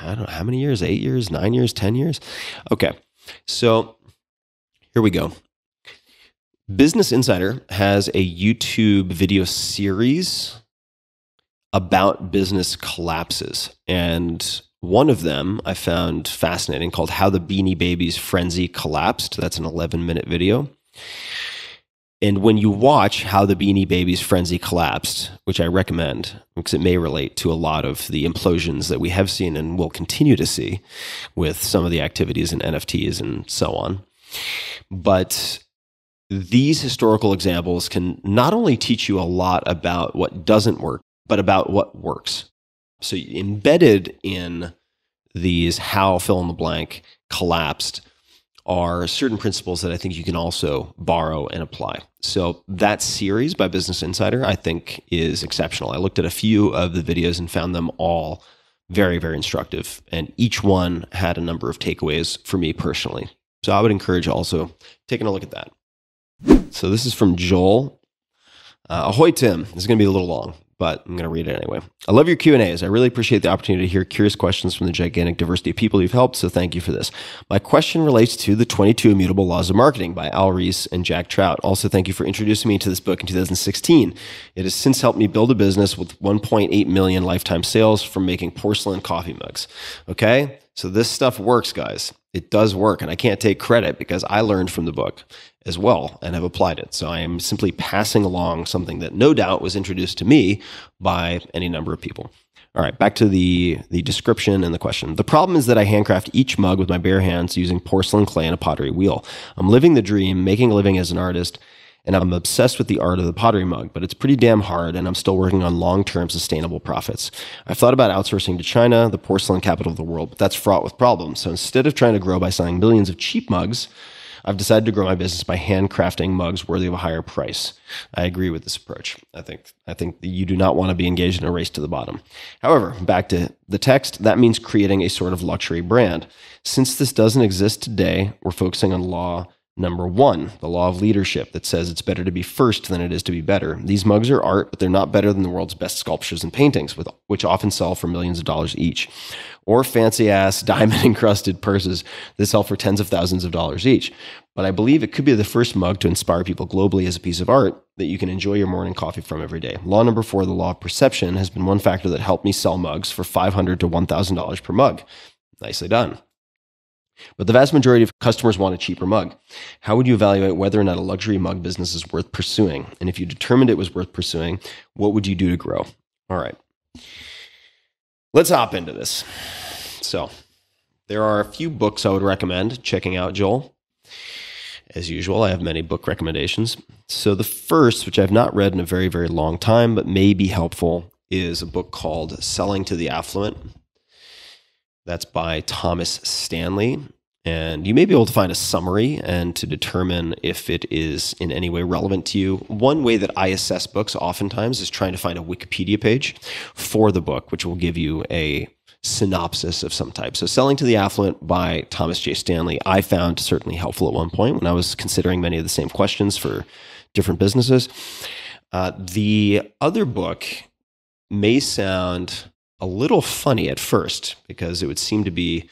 I don't know, how many years? Eight years, nine years, 10 years? Okay. So here we go. Business Insider has a YouTube video series about business collapses. And one of them I found fascinating called How the Beanie Babies Frenzy Collapsed. That's an 11 minute video. And when you watch How the Beanie Babies Frenzy Collapsed, which I recommend because it may relate to a lot of the implosions that we have seen and will continue to see with some of the activities in NFTs and so on. But these historical examples can not only teach you a lot about what doesn't work, but about what works. So, embedded in these how fill in the blank collapsed are certain principles that I think you can also borrow and apply. So, that series by Business Insider, I think, is exceptional. I looked at a few of the videos and found them all very, very instructive. And each one had a number of takeaways for me personally. So, I would encourage also taking a look at that. So, this is from Joel. Uh, ahoy, Tim. This is going to be a little long but I'm going to read it anyway. I love your Q&As. I really appreciate the opportunity to hear curious questions from the gigantic diversity of people you've helped, so thank you for this. My question relates to The 22 Immutable Laws of Marketing by Al Ries and Jack Trout. Also, thank you for introducing me to this book in 2016. It has since helped me build a business with 1.8 million lifetime sales from making porcelain coffee mugs. Okay? So this stuff works, guys. It does work, and I can't take credit because I learned from the book as well and have applied it. So I am simply passing along something that no doubt was introduced to me by any number of people. All right, back to the, the description and the question. The problem is that I handcraft each mug with my bare hands using porcelain clay and a pottery wheel. I'm living the dream, making a living as an artist, and I'm obsessed with the art of the pottery mug, but it's pretty damn hard, and I'm still working on long term sustainable profits. I've thought about outsourcing to China, the porcelain capital of the world, but that's fraught with problems. So instead of trying to grow by selling millions of cheap mugs, I've decided to grow my business by handcrafting mugs worthy of a higher price. I agree with this approach. I think I think you do not want to be engaged in a race to the bottom. However, back to the text, that means creating a sort of luxury brand. Since this doesn't exist today, we're focusing on law Number one, the law of leadership that says it's better to be first than it is to be better. These mugs are art, but they're not better than the world's best sculptures and paintings, which often sell for millions of dollars each, or fancy ass <laughs> diamond encrusted purses that sell for tens of thousands of dollars each. But I believe it could be the first mug to inspire people globally as a piece of art that you can enjoy your morning coffee from every day. Law number four, the law of perception, has been one factor that helped me sell mugs for $500 to $1,000 per mug. Nicely done. But the vast majority of customers want a cheaper mug. How would you evaluate whether or not a luxury mug business is worth pursuing? And if you determined it was worth pursuing, what would you do to grow? All right. Let's hop into this. So, there are a few books I would recommend checking out, Joel. As usual, I have many book recommendations. So, the first, which I've not read in a very, very long time, but may be helpful, is a book called Selling to the Affluent that's by Thomas Stanley. And you may be able to find a summary and to determine if it is in any way relevant to you. One way that I assess books oftentimes is trying to find a Wikipedia page for the book, which will give you a synopsis of some type. So, Selling to the Affluent by Thomas J. Stanley, I found certainly helpful at one point when I was considering many of the same questions for different businesses. Uh, the other book may sound a little funny at first because it would seem to be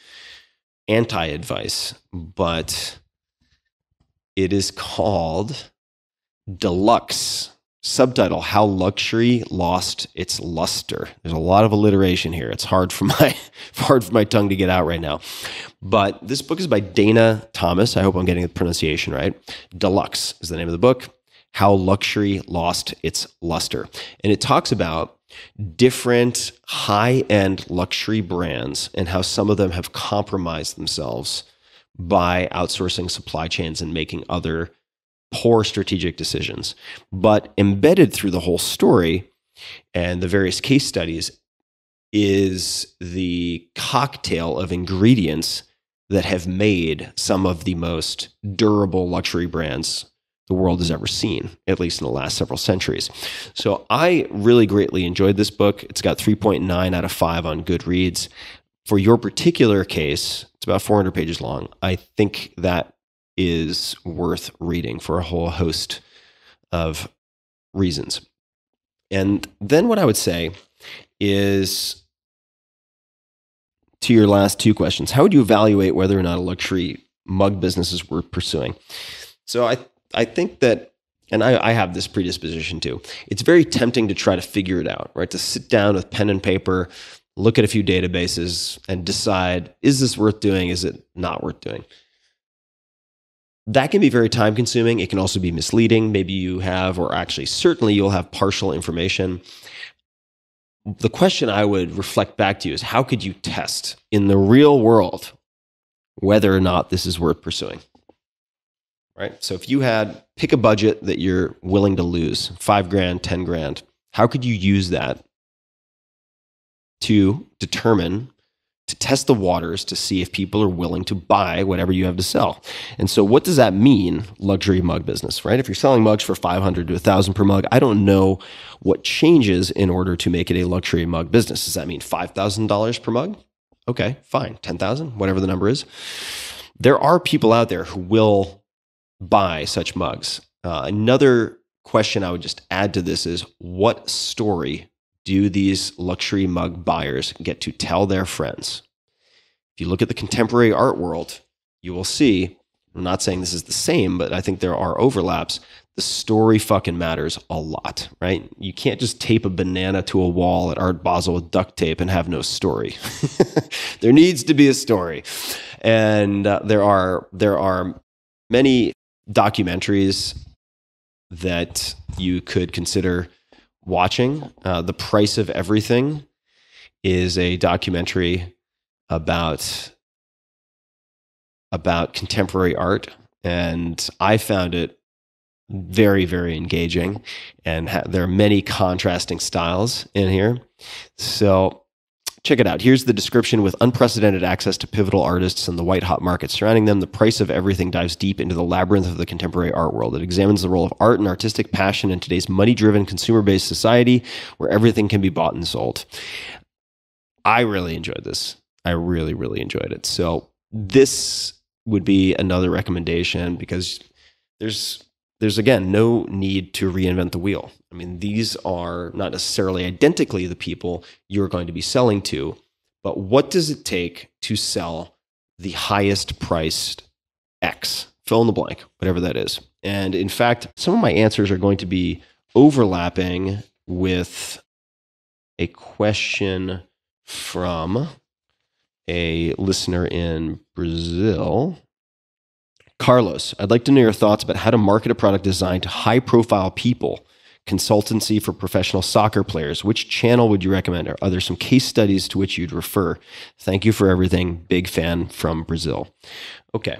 anti advice, but it is called Deluxe. Subtitle How Luxury Lost Its Luster. There's a lot of alliteration here. It's hard for my <laughs> hard for my tongue to get out right now. But this book is by Dana Thomas. I hope I'm getting the pronunciation right. Deluxe is the name of the book. How Luxury Lost Its Luster. And it talks about different high end luxury brands and how some of them have compromised themselves by outsourcing supply chains and making other poor strategic decisions. But embedded through the whole story and the various case studies is the cocktail of ingredients that have made some of the most durable luxury brands the world has ever seen, at least in the last several centuries. So I really greatly enjoyed this book. It's got 3.9 out of 5 on Goodreads. For your particular case, It's about 400 pages long. I think that is worth reading for a whole host of reasons. And then what I would say is to your last two questions how would you evaluate whether or not a luxury mug business is worth pursuing? So I, I think that, and I, I have this predisposition too, it's very tempting to try to figure it out, right? To sit down with pen and paper, look at a few databases, and decide is this worth doing? Is it not worth doing? that can be very time consuming. It can also be misleading. Maybe you have, or actually, certainly you'll have partial information the question I would reflect back to you is how could you test in the real world whether or not this is worth pursuing? Right? So if you had pick a budget that you're willing to lose, 5 grand, 10 grand, how could you use that to determine to test the waters to see if people are willing to buy whatever you have to sell. And so what does that mean luxury mug business, right? If you're selling mugs for 500 to 1000 per mug, I don't know what changes in order to make it a luxury mug business. Does that mean $5,000 per mug? Okay, fine. 10,000, whatever the number is. There are people out there who will buy such mugs. Uh, another question I would just add to this is what story do these luxury mug buyers get to tell their friends? If you look at the contemporary art world, you will see, I'm not saying this is the same, but I think there are overlaps. The story fucking matters a lot, right? You can't just tape a banana to a wall at Art Basel with duct tape and have no story. <laughs> there needs to be a story. And uh, there are there are many documentaries that you could consider watching. Uh, the Price of Everything is a documentary about about contemporary art, and I found it very very engaging. And ha- there are many contrasting styles in here, so Check it out. Here's the description with unprecedented access to pivotal artists and the white hot market surrounding them. The price of everything dives deep into the labyrinth of the contemporary art world. It examines the role of art and artistic passion in today's money driven, consumer based society where everything can be bought and sold. I really enjoyed this. I really, really enjoyed it. So, this would be another recommendation because there's there's again no need to reinvent the wheel. I mean, these are not necessarily identically the people you're going to be selling to, but what does it take to sell the highest priced X? Fill in the blank, whatever that is. And in fact, some of my answers are going to be overlapping with a question from a listener in Brazil. Carlos, I'd like to know your thoughts about how to market a product designed to high profile people, consultancy for professional soccer players. Which channel would you recommend? Are there some case studies to which you'd refer? Thank you for everything. Big fan from Brazil. Okay.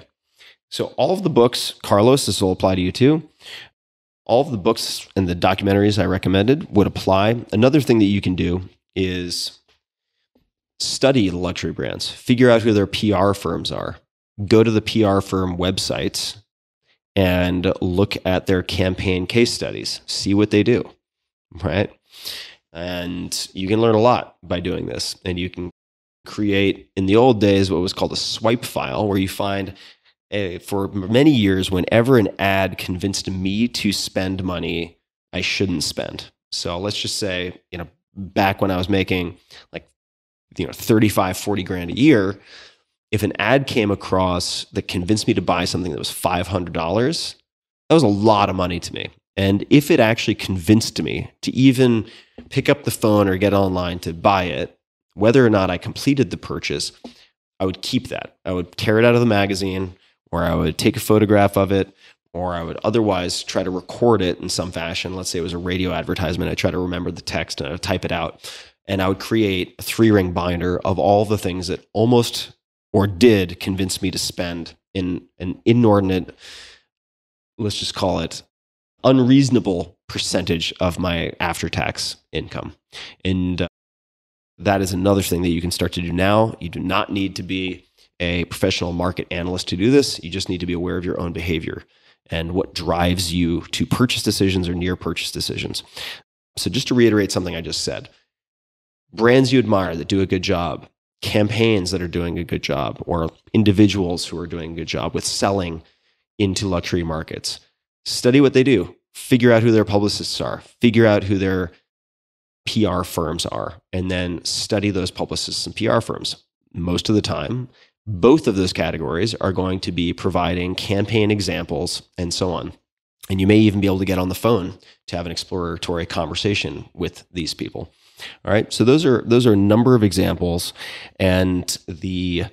So, all of the books, Carlos, this will apply to you too. All of the books and the documentaries I recommended would apply. Another thing that you can do is study the luxury brands, figure out who their PR firms are go to the PR firm websites and look at their campaign case studies, see what they do, right? And you can learn a lot by doing this. And you can create, in the old days, what was called a swipe file, where you find a, for many years, whenever an ad convinced me to spend money I shouldn't spend. So let's just say, you know, back when I was making like, you know, 35, 40 grand a year, if an ad came across that convinced me to buy something that was $500, that was a lot of money to me. And if it actually convinced me to even pick up the phone or get online to buy it, whether or not I completed the purchase, I would keep that. I would tear it out of the magazine, or I would take a photograph of it, or I would otherwise try to record it in some fashion. Let's say it was a radio advertisement. I try to remember the text and I would type it out. And I would create a three ring binder of all the things that almost or did convince me to spend in an inordinate, let's just call it unreasonable percentage of my after tax income. And uh, that is another thing that you can start to do now. You do not need to be a professional market analyst to do this. You just need to be aware of your own behavior and what drives you to purchase decisions or near purchase decisions. So, just to reiterate something I just said brands you admire that do a good job, campaigns that are doing a good job or individuals who are doing a good job with selling into luxury markets. Study what they do, figure out who their publicists are, figure out who their PR firms are, and then study those publicists and PR firms. Most of the time, both of those categories are going to be providing campaign examples and so on. And you may even be able to get on the phone to have an exploratory conversation with these people. All right. So those are those are a number of examples. And the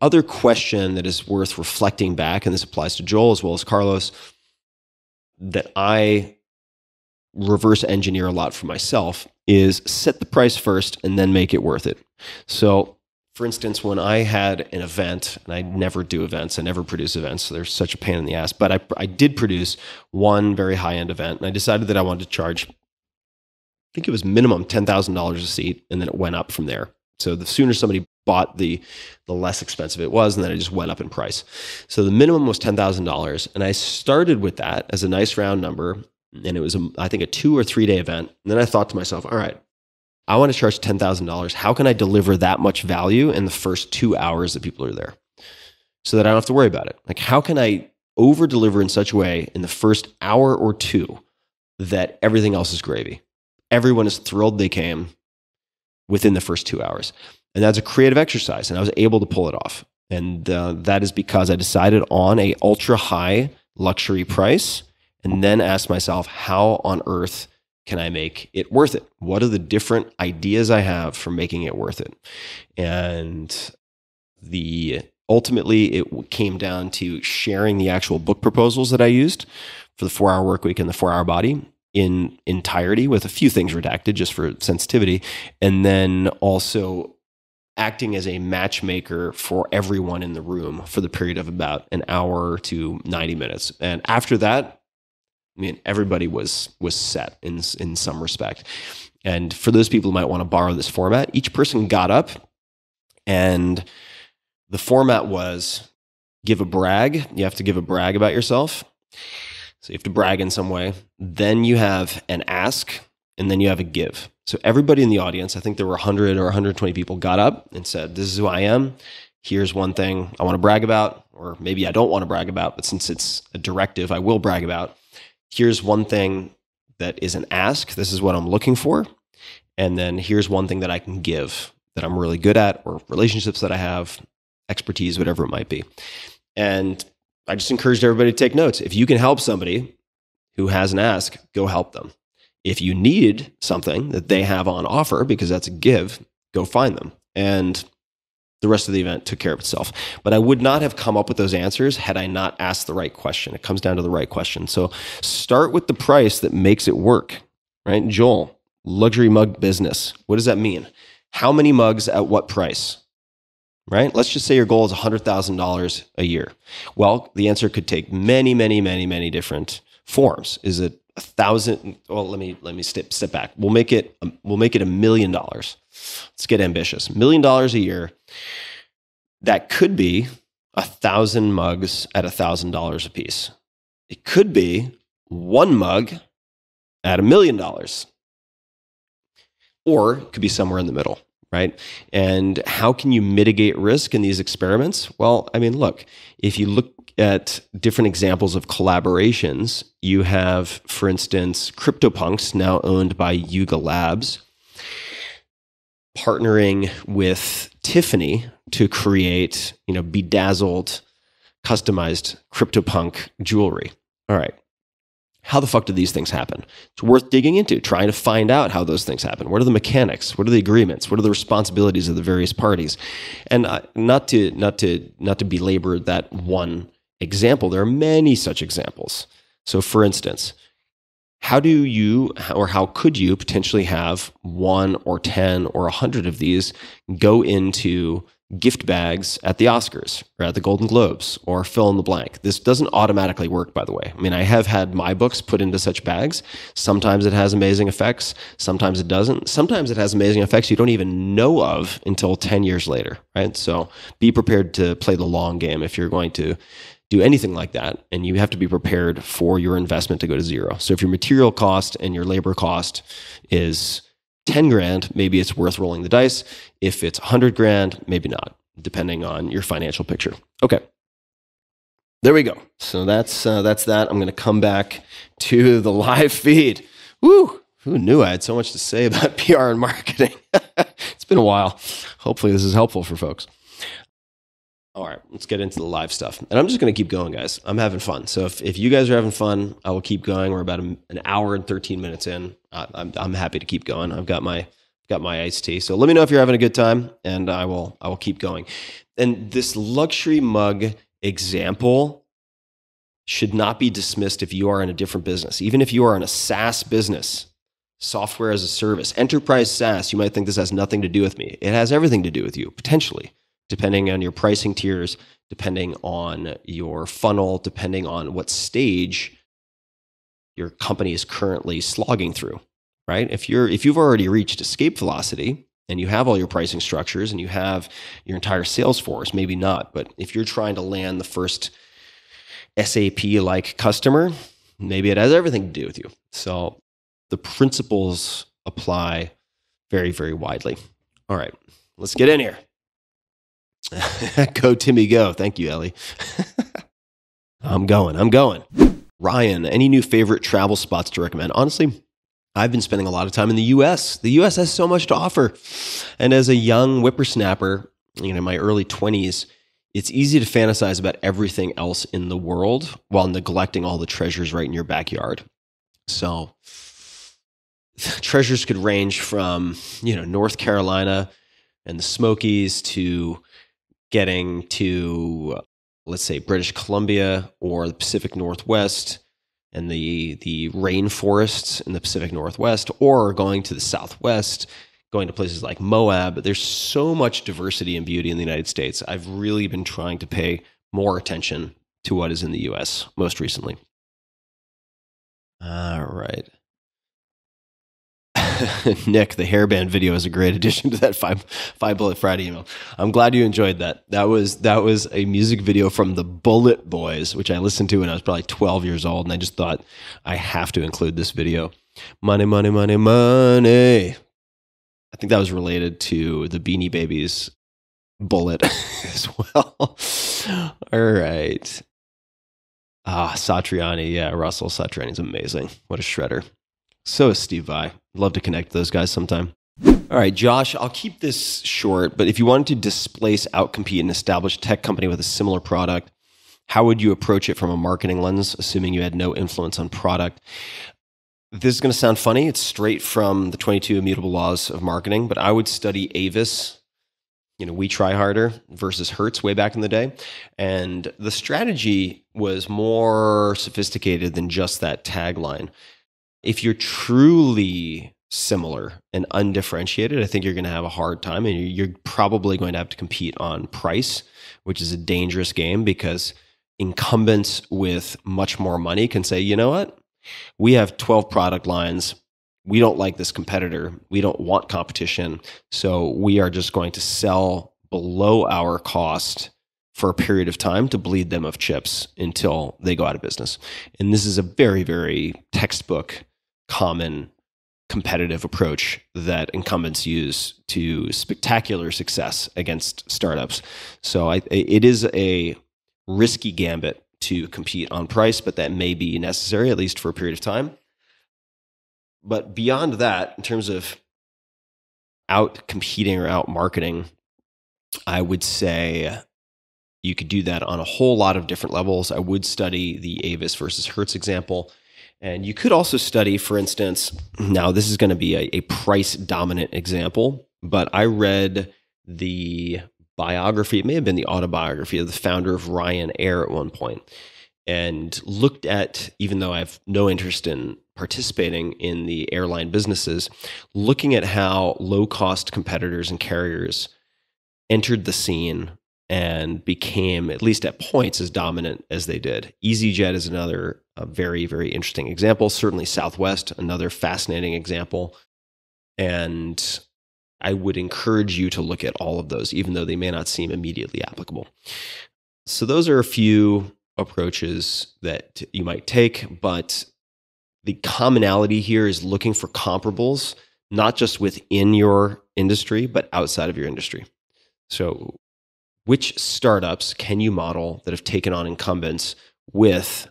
other question that is worth reflecting back, and this applies to Joel as well as Carlos, that I reverse engineer a lot for myself is set the price first and then make it worth it. So for instance, when I had an event, and I never do events, I never produce events, so they're such a pain in the ass, but I, I did produce one very high end event, and I decided that I wanted to charge, I think it was minimum $10,000 a seat, and then it went up from there. So the sooner somebody bought the the less expensive it was and then it just went up in price so the minimum was $10000 and i started with that as a nice round number and it was a, I think a two or three day event and then i thought to myself all right I want to charge $10,000. How can I deliver that much value in the first two hours that people are there so that I don't have to worry about it? Like, how can I over deliver in such a way in the first hour or two that everything else is gravy? Everyone is thrilled they came within the first two hours. And that's a creative exercise. And I was able to pull it off. And uh, that is because I decided on a ultra high luxury price and then asked myself, how on earth can I make it worth it? What are the different ideas I have for making it worth it? And the ultimately it came down to sharing the actual book proposals that I used for the 4-hour work week and the 4-hour body in entirety with a few things redacted just for sensitivity and then also acting as a matchmaker for everyone in the room for the period of about an hour to 90 minutes. And after that, I mean, everybody was was set in in some respect. And for those people who might want to borrow this format, each person got up, and the format was give a brag. You have to give a brag about yourself. So you have to brag in some way. Then you have an ask, and then you have a give. So everybody in the audience, I think there were 100 or 120 people, got up and said, "This is who I am. Here's one thing I want to brag about, or maybe I don't want to brag about, but since it's a directive, I will brag about." here's one thing that is an ask. This is what I'm looking for. And then here's one thing that I can give that I'm really good at, or relationships that I have, expertise, whatever it might be. And I just encouraged everybody to take notes. If you can help somebody who has an ask, go help them. If you need something that they have on offer, because that's a give, go find them. And the rest of the event took care of itself. But I would not have come up with those answers had I not asked the right question. It comes down to the right question. So start with the price that makes it work, right? Joel, luxury mug business. What does that mean? How many mugs at what price? Right? Let's just say your goal is $100,000 a year. Well, the answer could take many, many, many, many different forms. Is it a thousand? Well, let me let me step step back. We'll make it um, we'll make it a million dollars. Let's get ambitious. Million dollars a year. That could be a thousand mugs at a thousand dollars a piece. It could be one mug at a million dollars. Or it could be somewhere in the middle, right? And how can you mitigate risk in these experiments? Well, I mean, look, if you look at different examples of collaborations, you have, for instance, CryptoPunks, now owned by Yuga Labs, partnering with Tiffany to create, you know, bedazzled, customized CryptoPunk jewelry. All right. How the fuck do these things happen? It's worth digging into, trying to find out how those things happen. What are the mechanics? What are the agreements? What are the responsibilities of the various parties? And uh, not to not to not to belabor that one example, there are many such examples. So, for instance, how do you or how could you potentially have one or 10 or a 100 of these go into gift bags at the Oscars or at the Golden Globes or fill in the blank. This doesn't automatically work, by the way. I mean, I have had my books put into such bags. Sometimes it has amazing effects, sometimes it doesn't. Sometimes it has amazing effects you don't even know of until 10 years later, right? So be prepared to play the long game if you're going to do anything like that. And you have to be prepared for your investment to go to zero. So if your material cost and your labor cost is 10 grand, maybe it's worth rolling the dice. If it's 100 grand, maybe not, depending on your financial picture. Okay. There we go. So that's uh, that's that. I'm going to come back to the live feed. Woo! Who knew I had so much to say about <laughs> PR and marketing? <laughs> it's been a while. Hopefully, this is helpful for folks. All right, let's get into the live stuff. And I'm just going to keep going, guys. I'm having fun. So if, if you guys are having fun, I will keep going. We're about an hour and 13 minutes in. I'm, I'm happy to keep going. I've got my got my iced tea. So let me know if you're having a good time, and I will I will keep going. And this luxury mug example should not be dismissed if you are in a different business, even if you are in a SaaS business, software as a service, enterprise SaaS. You might think this has nothing to do with me. It has everything to do with you potentially depending on your pricing tiers, depending on your funnel, depending on what stage your company is currently slogging through, right? If you're if you've already reached escape velocity and you have all your pricing structures and you have your entire sales force, maybe not, but if you're trying to land the first SAP like customer, maybe it has everything to do with you. So the principles apply very, very widely. All right, let's get in here. <laughs> go, Timmy, go. Thank you, Ellie. <laughs> I'm going. I'm going. Ryan, any new favorite travel spots to recommend? Honestly, I've been spending a lot of time in the US. The US has so much to offer. And as a young whippersnapper, you know, in my early 20s, it's easy to fantasize about everything else in the world while neglecting all the treasures right in your backyard. So, treasures could range from, you know, North Carolina and the Smokies to getting to let's say British Columbia or the Pacific Northwest and the the rainforests in the Pacific Northwest or going to the Southwest going to places like Moab. There's so much diversity and beauty in the United States. I've really been trying to pay more attention to what is in the US most recently. All right <laughs> Nick, the hairband video is a great addition <laughs> to that five five bullet Friday email. I'm glad you enjoyed that. That was that was a music video from the Bullet Boys, which I listened to when I was probably 12 years old, and I just thought I have to include this video. Money, money, money, money. I think that was related to the Beanie Babies bullet <laughs> as well. All right. Ah, Satriani. Yeah, Russell Satriani is amazing. What a shredder. So is Steve Vai. Love to connect those guys sometime. All right, Josh, I'll keep this short, but if you wanted to displace, outcompete an established tech company with a similar product, how would you approach it from a marketing lens, assuming you had no influence on product? This is going to sound funny. It's straight from the 22 immutable laws of marketing, but I would study Avis, you know, We Try Harder versus Hertz way back in the day. And the strategy was more sophisticated than just that tagline if you're truly similar and undifferentiated, I think you're going to have a hard time and you're probably going to have to compete on price, which is a dangerous game because incumbents with much more money can say, you know what? We have 12 product lines. We don't like this competitor. We don't want competition. So we are just going to sell below our cost for a period of time to bleed them of chips until they go out of business. And this is a very, very textbook common competitive approach that incumbents use to spectacular success against startups. So I, it is a risky gambit to compete on price, but that may be necessary, at least for a period of time. But beyond that, in terms of out competing or out marketing, I would say you could do that on a whole lot of different levels. I would study the Avis versus Hertz example. And you could also study, for instance, now this is going to be a, a price dominant example, but I read the biography, it may have been the autobiography of the founder of Ryanair at one point, and looked at, even though I have no interest in participating in the airline businesses, looking at how low cost competitors and carriers entered the scene and became, at least at points, as dominant as they did. EasyJet is another very, very interesting example. Certainly, Southwest, another fascinating example. And I would encourage you to look at all of those, even though they may not seem immediately applicable. So, those are a few approaches that you might take, but the commonality here is looking for comparables not just within your industry, but outside of your industry. So, which startups can you model that have taken on incumbents with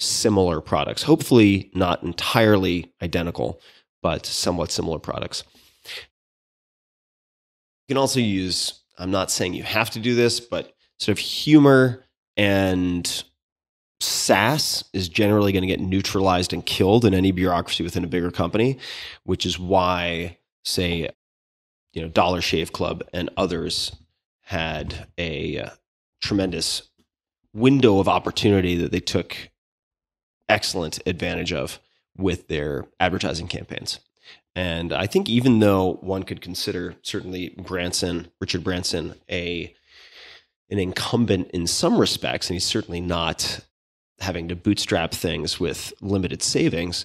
similar products? Hopefully, not entirely identical, but somewhat similar products. You can also use, I'm not saying you have to do this, but sort of humor and sass is generally going to get neutralized and killed in any bureaucracy within a bigger company, which is why, say, you know, Dollar Shave Club and others had a uh, tremendous window of opportunity that they took excellent advantage of with their advertising campaigns. And I think even though one could consider certainly Branson, Richard Branson, a an incumbent in some respects, and he's certainly not having to bootstrap things with limited savings.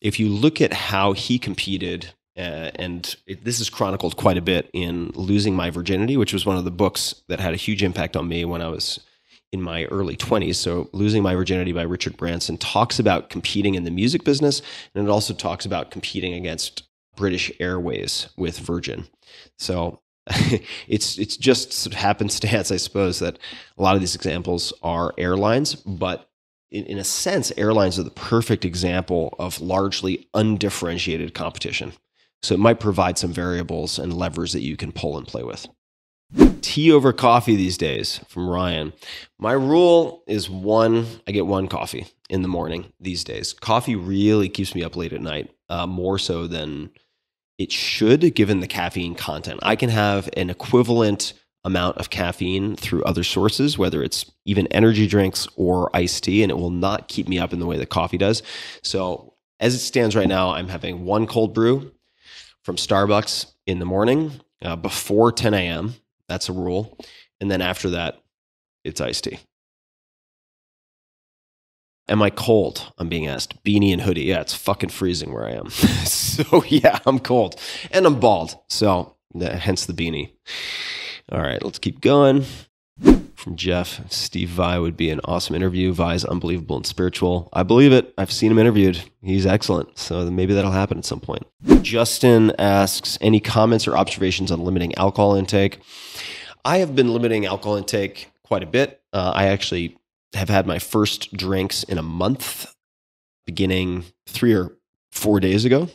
If you look at how he competed, uh, and it, this is chronicled quite a bit in Losing My Virginity, which was one of the books that had a huge impact on me when I was in my early 20s. So, Losing My Virginity by Richard Branson talks about competing in the music business, and it also talks about competing against British Airways with Virgin. So, <laughs> it's it's just sort of happenstance, I suppose, that a lot of these examples are airlines, but in, in a sense, airlines are the perfect example of largely undifferentiated competition. So it might provide some variables and levers that you can pull and play with. Tea over coffee these days from Ryan. My rule is one, I get one coffee in the morning these days. Coffee really keeps me up late at night, uh, more so than it should, given the caffeine content. I can have an equivalent amount of caffeine through other sources, whether it's even energy drinks or iced tea, and it will not keep me up in the way that coffee does. So, as it stands right now, I'm having one cold brew from Starbucks in the morning uh, before 10 a.m. That's a rule. And then after that, it's iced tea. Am I cold? I'm being asked. Beanie and hoodie. Yeah, it's fucking freezing where I am. <laughs> so, yeah, I'm cold. And I'm bald. So, hence the beanie. All right, let's keep going. Jeff, Steve Vai would be an awesome interview. Vai's unbelievable and spiritual. I believe it. I've seen him interviewed. He's excellent. So maybe that'll happen at some point. Justin asks any comments or observations on limiting alcohol intake. I have been limiting alcohol intake quite a bit. Uh, I actually have had my first drinks in a month, beginning three or four days ago.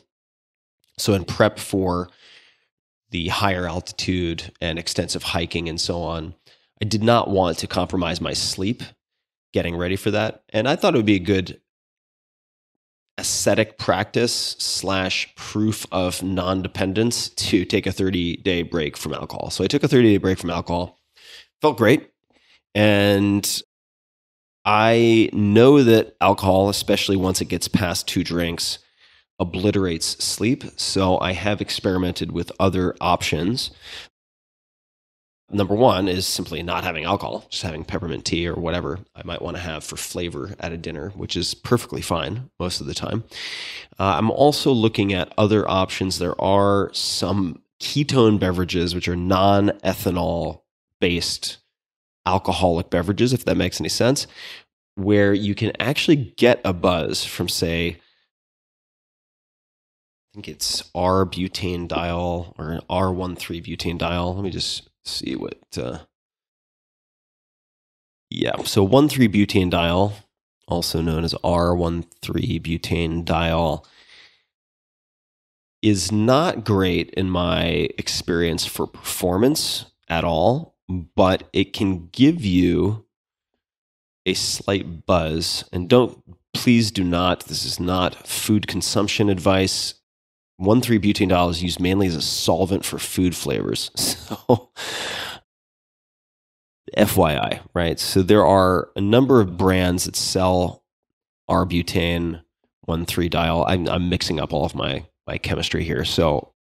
So, in prep for the higher altitude and extensive hiking and so on, I did not want to compromise my sleep getting ready for that. And I thought it would be a good ascetic practice slash proof of non-dependence to take a 30 day break from alcohol. So I took a 30 day break from alcohol. Felt great. And I know that alcohol, especially once it gets past two drinks, obliterates sleep. So I have experimented with other options. Number one is simply not having alcohol, just having peppermint tea or whatever I might want to have for flavor at a dinner, which is perfectly fine most of the time. Uh, I'm also looking at other options. There are some ketone beverages, which are non ethanol based alcoholic beverages, if that makes any sense, where you can actually get a buzz from, say, I think it's R butanediol or R13 butanediol. Let me just see what. Uh, yeah, so 1,3 butanediol, also known as R13 butanediol, is not great in my experience for performance at all, but it can give you a slight buzz. And don't, please do not, this is not food consumption advice. 1,3 butanediol is used mainly as a solvent for food flavors. <laughs> So, FYI, right? So, there are a number of brands that sell R-butane 1,3 diol. I'm, I'm mixing up all of my, my chemistry here. So,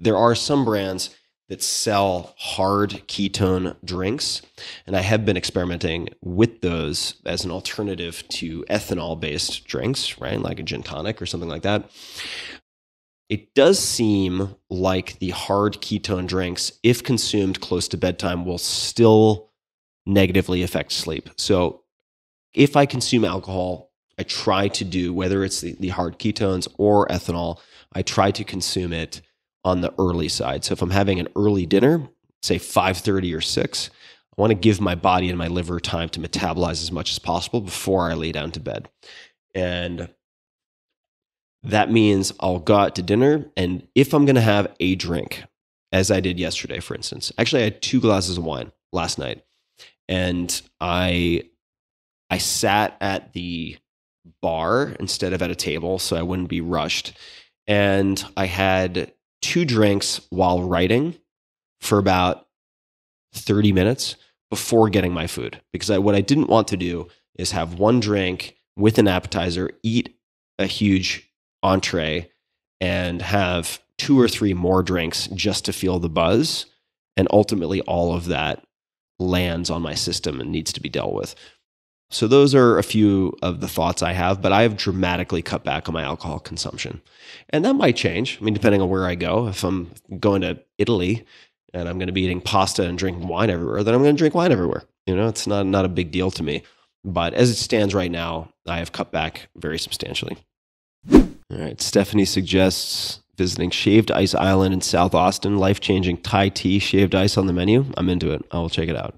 there are some brands that sell hard ketone drinks. And I have been experimenting with those as an alternative to ethanol based drinks, right? Like a gin tonic or something like that it does seem like the hard ketone drinks, if consumed close to bedtime, will still negatively affect sleep. So if I consume alcohol, I try to do, whether it's the, the hard ketones or ethanol, I try to consume it on the early side. So if I'm having an early dinner, say 5:30 or 6, I want to give my body and my liver time to metabolize as much as possible before I lay down to bed. And that means I'll go out to dinner and if I'm going to have a drink, as I did yesterday for instance. Actually, I had two glasses of wine last night and I I sat at the bar instead of at a table so I wouldn't be rushed. And I had two drinks while writing for about 30 minutes before getting my food because I, what I didn't want to do is have one drink with an appetizer, eat a huge entree, and have two or three more drinks just to feel the buzz. And ultimately, all of that lands on my system and needs to be dealt with. So, those are a few of the thoughts I have, but I have dramatically cut back on my alcohol consumption. And that might change. I mean, depending on where I go. If I'm going to Italy and I'm going to be eating pasta and drinking wine everywhere, then I'm going to drink wine everywhere. You know, it's not, not a big deal to me. But as it stands right now, I have cut back very substantially. All right. Stephanie suggests visiting Shaved Ice Island in South Austin, life changing Thai tea, shaved ice on the menu. I'm into it. I will check it out.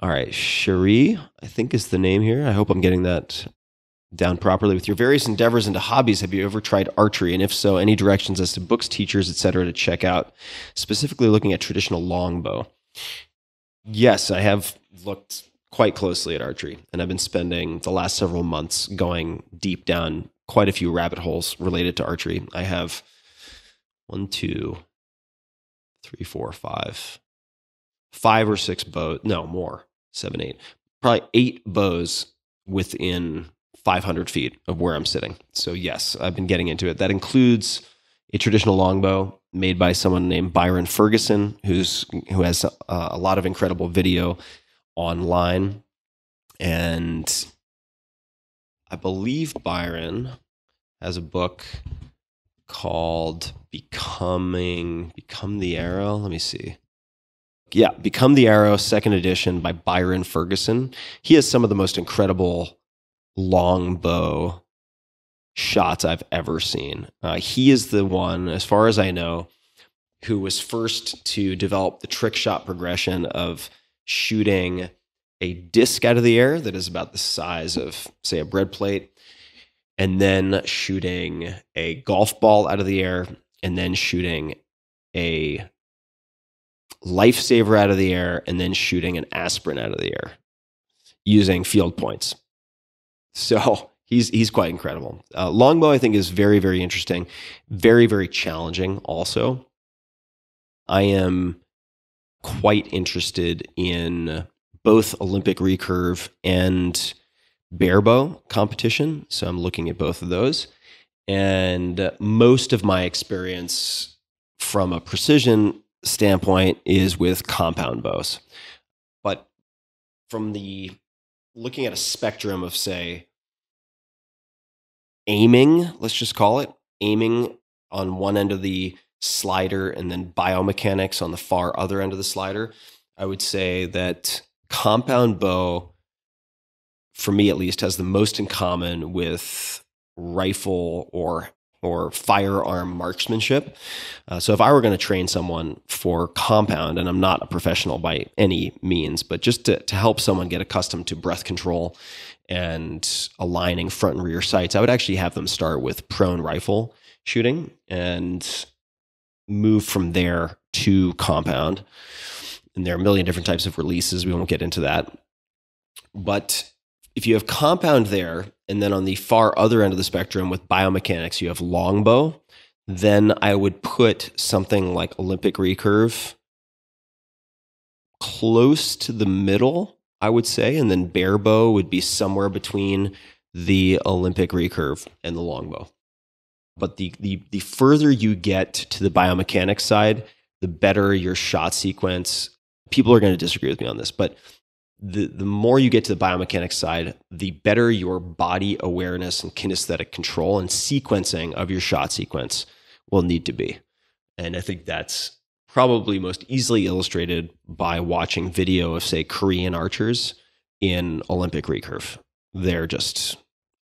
All right, Cherie, I think is the name here. I hope I'm getting that down properly. With your various endeavors into hobbies, have you ever tried archery? And if so, any directions as to books, teachers, etc., to check out? Specifically, looking at traditional longbow. Yes, I have looked quite closely at archery, and I've been spending the last several months going deep down quite a few rabbit holes related to archery. I have one, two, three, four, five, five or six bows. No, more seven, eight, probably eight bows within 500 feet of where I'm sitting. So, yes, I've been getting into it. That includes a traditional longbow made by someone named Byron Ferguson, who's who has uh, a lot of incredible video online, and I believe Byron has a book called "Becoming Become the Arrow." Let me see. Yeah, Become the Arrow, second edition by Byron Ferguson. He has some of the most incredible longbow shots I've ever seen. Uh, he is the one, as far as I know, who was first to develop the trick shot progression of shooting a disc out of the air that is about the size of, say, a bread plate, and then shooting a golf ball out of the air, and then shooting a lifesaver out of the air and then shooting an aspirin out of the air using field points. So he's he's quite incredible. Uh, longbow, I think, is very very interesting, very very challenging. Also, I am quite interested in both Olympic recurve and barebow competition. So I'm looking at both of those. And most of my experience from a precision standpoint is with compound bows. But from the looking at a spectrum of, say, aiming, let's just call it aiming on one end of the slider and then biomechanics on the far other end of the slider, I would say that compound bow, for me at least, has the most in common with rifle or or firearm marksmanship. Uh, so if I were going to train someone for compound, and I'm not a professional by any means, but just to, to help someone get accustomed to breath control and aligning front and rear sights, I would actually have them start with prone rifle shooting and move from there to compound. And there are a million different types of releases. We won't get into that. But if you have compound there, and then on the far other end of the spectrum with biomechanics, you have longbow, then I would put something like Olympic recurve close to the middle, I would say, and then barebow would be somewhere between the Olympic recurve and the longbow. But the, the, the further you get to the biomechanics side, the better your shot sequence. People are going to disagree with me on this, but the, the more you get to the biomechanics side, the better your body awareness and kinesthetic control and sequencing of your shot sequence will need to be. And I think that's probably most easily illustrated by watching video of, say, Korean archers in Olympic recurve. They're just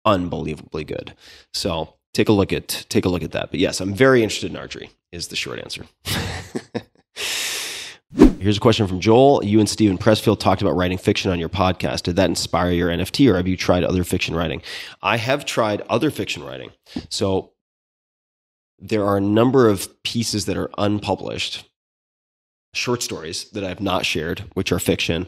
unbelievably good. So take a look at take a look at that. But yes, I'm very interested in archery. Is the short answer. <laughs> Here's a question from Joel. You and Steven Pressfield talked about writing fiction on your podcast. Did that inspire your NFT or have you tried other fiction writing? I have tried other fiction writing. So there are a number of pieces that are unpublished, short stories that I've not shared, which are fiction,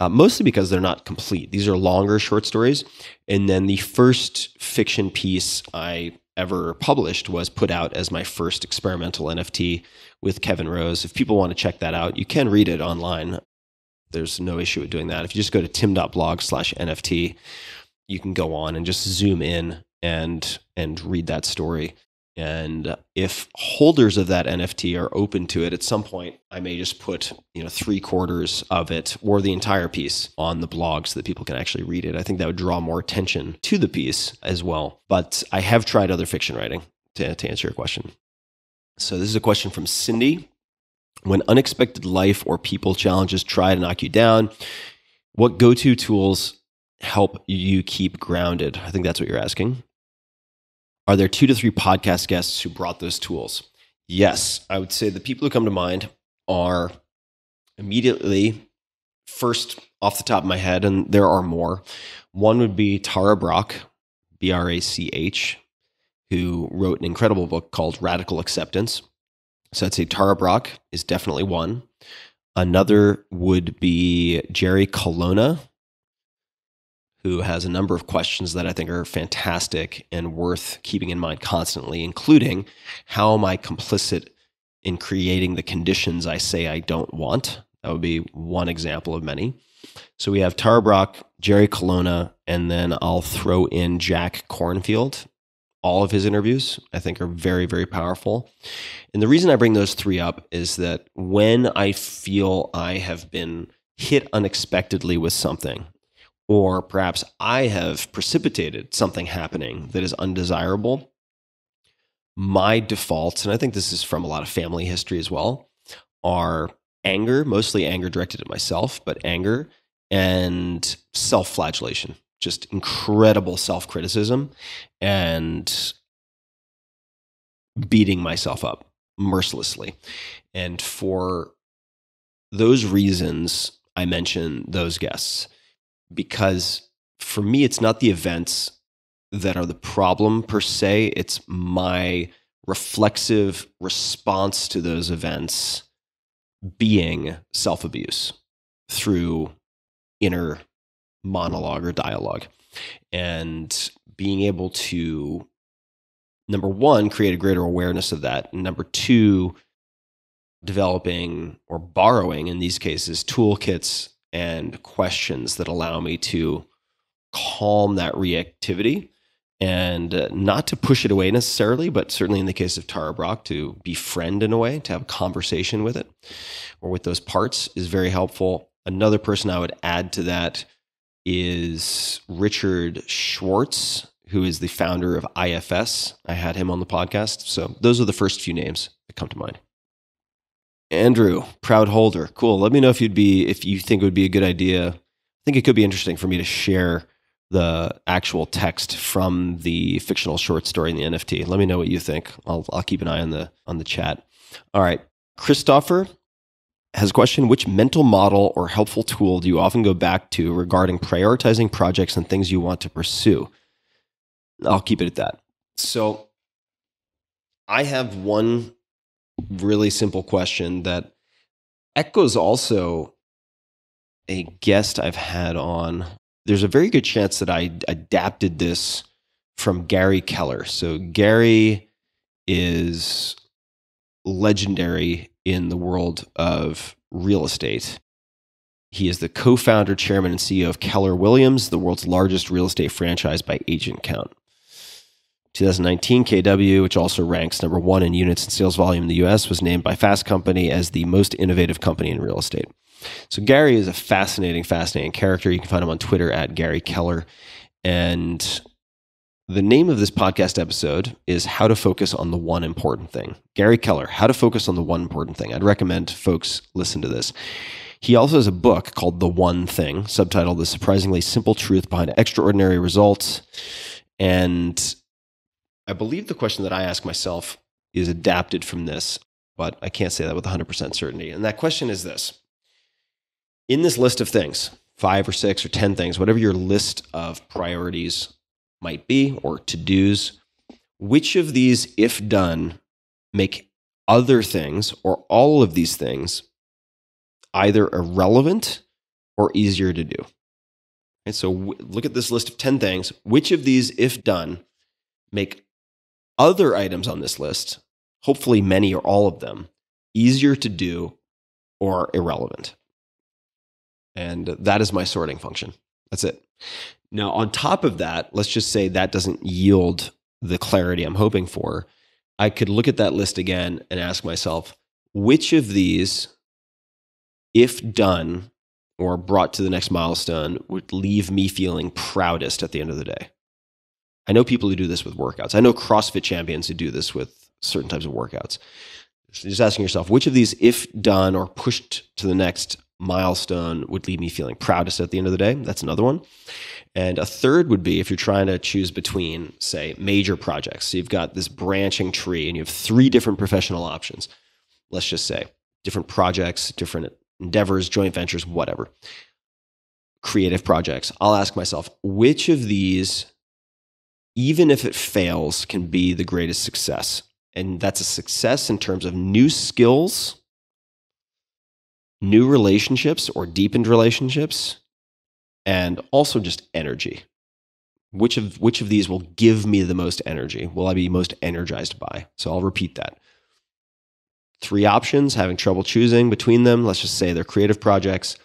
uh, mostly because they're not complete. These are longer short stories. And then the first fiction piece I ever published was put out as my first experimental NFT with Kevin Rose. If people want to check that out, you can read it online. There's no issue with doing that. If you just go to tim.blog slash NFT, you can go on and just zoom in and and read that story. And if holders of that NFT are open to it, at some point I may just put, you know, three quarters of it or the entire piece on the blog so that people can actually read it. I think that would draw more attention to the piece as well. But I have tried other fiction writing to, to answer your question. So this is a question from Cindy. When unexpected life or people challenges try to knock you down, what go-to tools help you keep grounded? I think that's what you're asking. Are there two to three podcast guests who brought those tools? Yes, I would say the people who come to mind are immediately first off the top of my head, and there are more. One would be Tara Brach, B R A C H, who wrote an incredible book called Radical Acceptance. So I'd say Tara Brach is definitely one. Another would be Jerry Colonna, who has a number of questions that I think are fantastic and worth keeping in mind constantly, including how am I complicit in creating the conditions I say I don't want? That would be one example of many. So we have Tara Brach, Jerry Colonna, and then I'll throw in Jack Kornfield. All of his interviews, I think, are very, very powerful. And the reason I bring those three up is that when I feel I have been hit unexpectedly with something, or perhaps I have precipitated something happening that is undesirable, my defaults, and I think this is from a lot of family history as well, are anger, mostly anger directed at myself, but anger and self flagellation, just incredible self criticism and beating myself up mercilessly. And for those reasons, I mention those guests because for me, it's not the events that are the problem per se, it's my reflexive response to those events being self abuse through inner monologue or dialogue. And being able to, number one, create a greater awareness of that. And number two, developing or borrowing, in these cases, toolkits and questions that allow me to calm that reactivity and uh, not to push it away necessarily, but certainly in the case of Tara Brach, to befriend in a way, to have a conversation with it or with those parts is very helpful. Another person I would add to that is Richard Schwartz, who is the founder of IFS. I had him on the podcast. So those are the first few names that come to mind. Andrew, proud holder. Cool. Let me know if you'd be if you think it would be a good idea. I think it could be interesting for me to share the actual text from the fictional short story in the NFT. Let me know what you think. I'll I'll keep an eye on the on the chat. All right. Christopher has a question which mental model or helpful tool do you often go back to regarding prioritizing projects and things you want to pursue? I'll keep it at that. So I have one really simple question that echoes also a guest I've had on. There's a very good chance that I adapted this from Gary Keller. So, Gary is legendary in the world of real estate. He is the co founder, chairman, and CEO of Keller Williams, the world's largest real estate franchise by agent count. 2019, KW, which also ranks number one in units and sales volume in the US, was named by Fast Company as the most innovative company in real estate. So Gary is a fascinating, fascinating character. You can find him on Twitter at Gary Keller. And the name of this podcast episode is How to Focus on the One Important Thing. Gary Keller, How to Focus on the One Important Thing. I'd recommend folks listen to this. He also has a book called The One Thing, subtitled The Surprisingly Simple Truth Behind Extraordinary Results. And I believe the question that I ask myself is adapted from this, but I can't say that with 100% certainty. And that question is this In this list of things, five or six or 10 things, whatever your list of priorities might be or to dos, which of these, if done, make other things or all of these things either irrelevant or easier to do? And so w- look at this list of 10 things. Which of these, if done, make other items on this list, hopefully many or all of them, easier to do or irrelevant? And that is my sorting function. That's it. Now, on top of that, let's just say that doesn't yield the clarity I'm hoping for. I could look at that list again and ask myself, which of these, if done or brought to the next milestone, would leave me feeling proudest at the end of the day? I know people who do this with workouts. I know CrossFit champions who do this with certain types of workouts. Just asking yourself, which of these, if done or pushed to the next milestone would leave me feeling proudest at the end of the day. That's another one. And a third would be if you're trying to choose between, say, major projects. So you've got this branching tree and you have three different professional options. Let's just say different projects, different endeavors, joint ventures, whatever. Creative projects. I'll ask myself, which of these, even if it fails, can be the greatest success? And that's a success in terms of new skills new relationships or deepened relationships and also just energy. Which of which of these will give me the most energy? Will i be most energized by? So i'll repeat that. Three options having trouble choosing between them. Let's just say they're creative projects.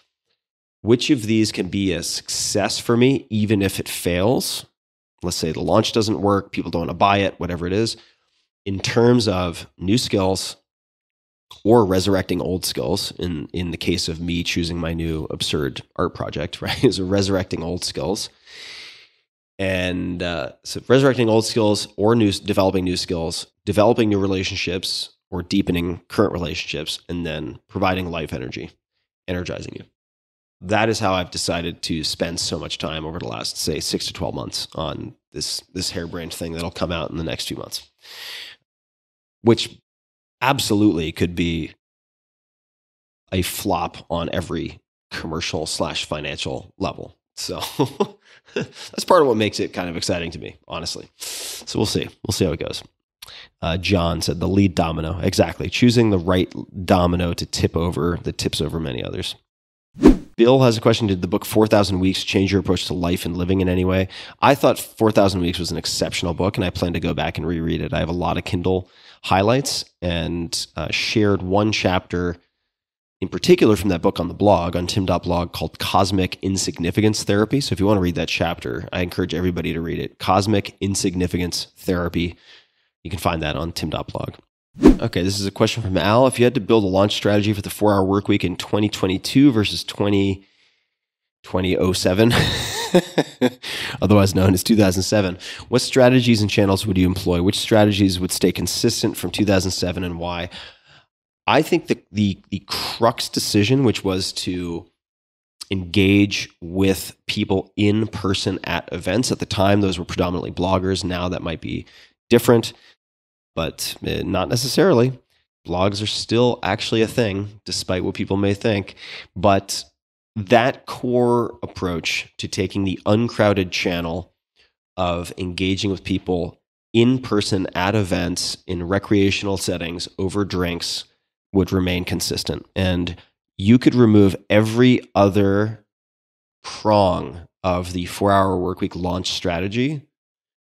Which of these can be a success for me even if it fails let's say the launch doesn't work people don't want to buy it whatever it is in terms of new skills or resurrecting old skills in in the case of me choosing my new absurd art project <laughs> right is resurrecting old skills. And uh, so resurrecting old skills or new developing new skills developing new relationships or deepening current relationships and then providing life energy energizing you that is how i've decided to spend so much time over the last say 6 to 12 months on this this harebrained thing that'll come out in the next few months which absolutely could be a flop on every commercial slash financial level. So <laughs> that's part of what makes it kind of exciting to me, honestly. So we'll see. We'll see how it goes. Uh, John said the lead domino. Exactly. Choosing the right domino to tip over that tips over many others. Bill has a question Did the book 4,000 Weeks change your approach to life and living in any way? I thought 4,000 Weeks was an exceptional book, and I plan to go back and reread it. I have a lot of Kindle highlights and uh, shared one chapter in particular from that book on the blog on tim.blog called Cosmic Insignificance Therapy. So if you want to read that chapter, I encourage everybody to read it. Cosmic Insignificance Therapy. You can find that on tim.blog. Okay, this is a question from Al. If you had to build a launch strategy for the four hour work week in 2022 versus 20, 2007, <laughs> otherwise known as 2007, what strategies and channels would you employ? Which strategies would stay consistent from 2007 and why? I think the, the, the crux decision, which was to engage with people in person at events. At the time, those were predominantly bloggers. Now that might be different but eh, not necessarily. Blogs are still actually a thing, despite what people may think. But that core approach to taking the uncrowded channel of engaging with people in person at events in recreational settings over drinks would remain consistent. And you could remove every other prong of the four hour workweek launch strategy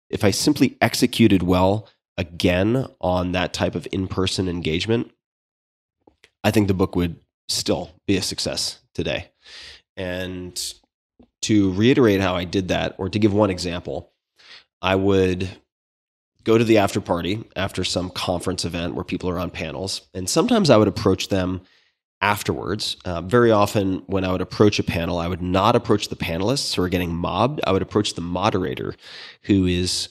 if I simply executed well again on that type of in person engagement, I think the book would still be a success today. And to reiterate how I did that, or to give one example, I would go to the after party after some conference event where people are on panels. And sometimes I would approach them afterwards. Uh, very often, when I would approach a panel, I would not approach the panelists who are getting mobbed. I would approach the moderator who is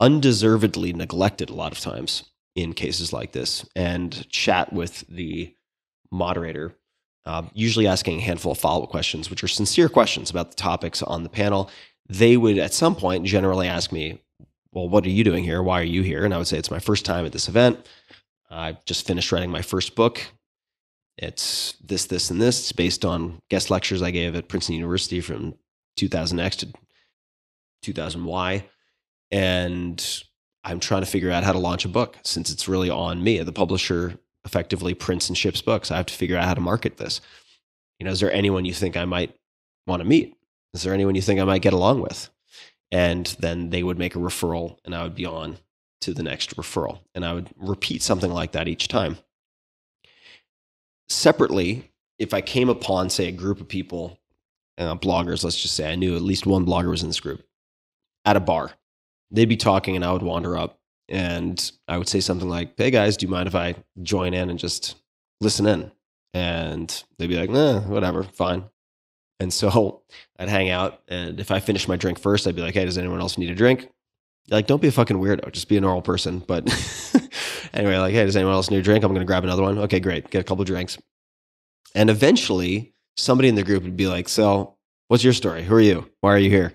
undeservedly neglected a lot of times in cases like this and chat with the moderator, uh, usually asking a handful of follow up questions, which are sincere questions about the topics on the panel. They would at some point generally ask me, well, what are you doing here? Why are you here? And I would say, it's my first time at this event. I just finished writing my first book. It's this, this, and this. It's based on guest lectures I gave at Princeton University from 2000X to 2000Y. And I'm trying to figure out how to launch a book since it's really on me. The publisher effectively prints and ships books. I have to figure out how to market this. You know, is there anyone you think I might want to meet? Is there anyone you think I might get along with? And then they would make a referral and I would be on to the next referral. And I would repeat something like that each time. Separately, if I came upon, say, a group of people, uh, bloggers, let's just say I knew at least one blogger was in this group at a bar, they'd be talking and I would wander up and I would say something like, Hey guys, do you mind if I join in and just listen in? And they'd be like, Nah, whatever, fine. And so <laughs> I'd hang out. And if I finished my drink first, I'd be like, Hey, does anyone else need a drink? Like, don't be a fucking weirdo. Just be a normal person. But <laughs> anyway, like, Hey, does anyone else need a drink? I'm going to grab another one. Okay, great. Get a couple drinks. And eventually somebody in the group would be like, So what's your story? Who are you? Why are you here?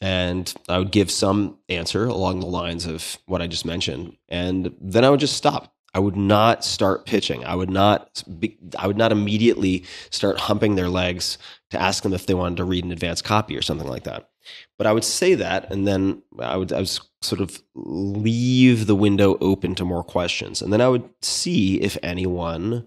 And I would give some answer along the lines of what I just mentioned, and then I would just stop. I would not start pitching. I would not. Be, I would not immediately start humping their legs to ask them if they wanted to read an advanced copy or something like that. But I would say that, and then I would, I would sort of leave the window open to more questions, and then I would see if anyone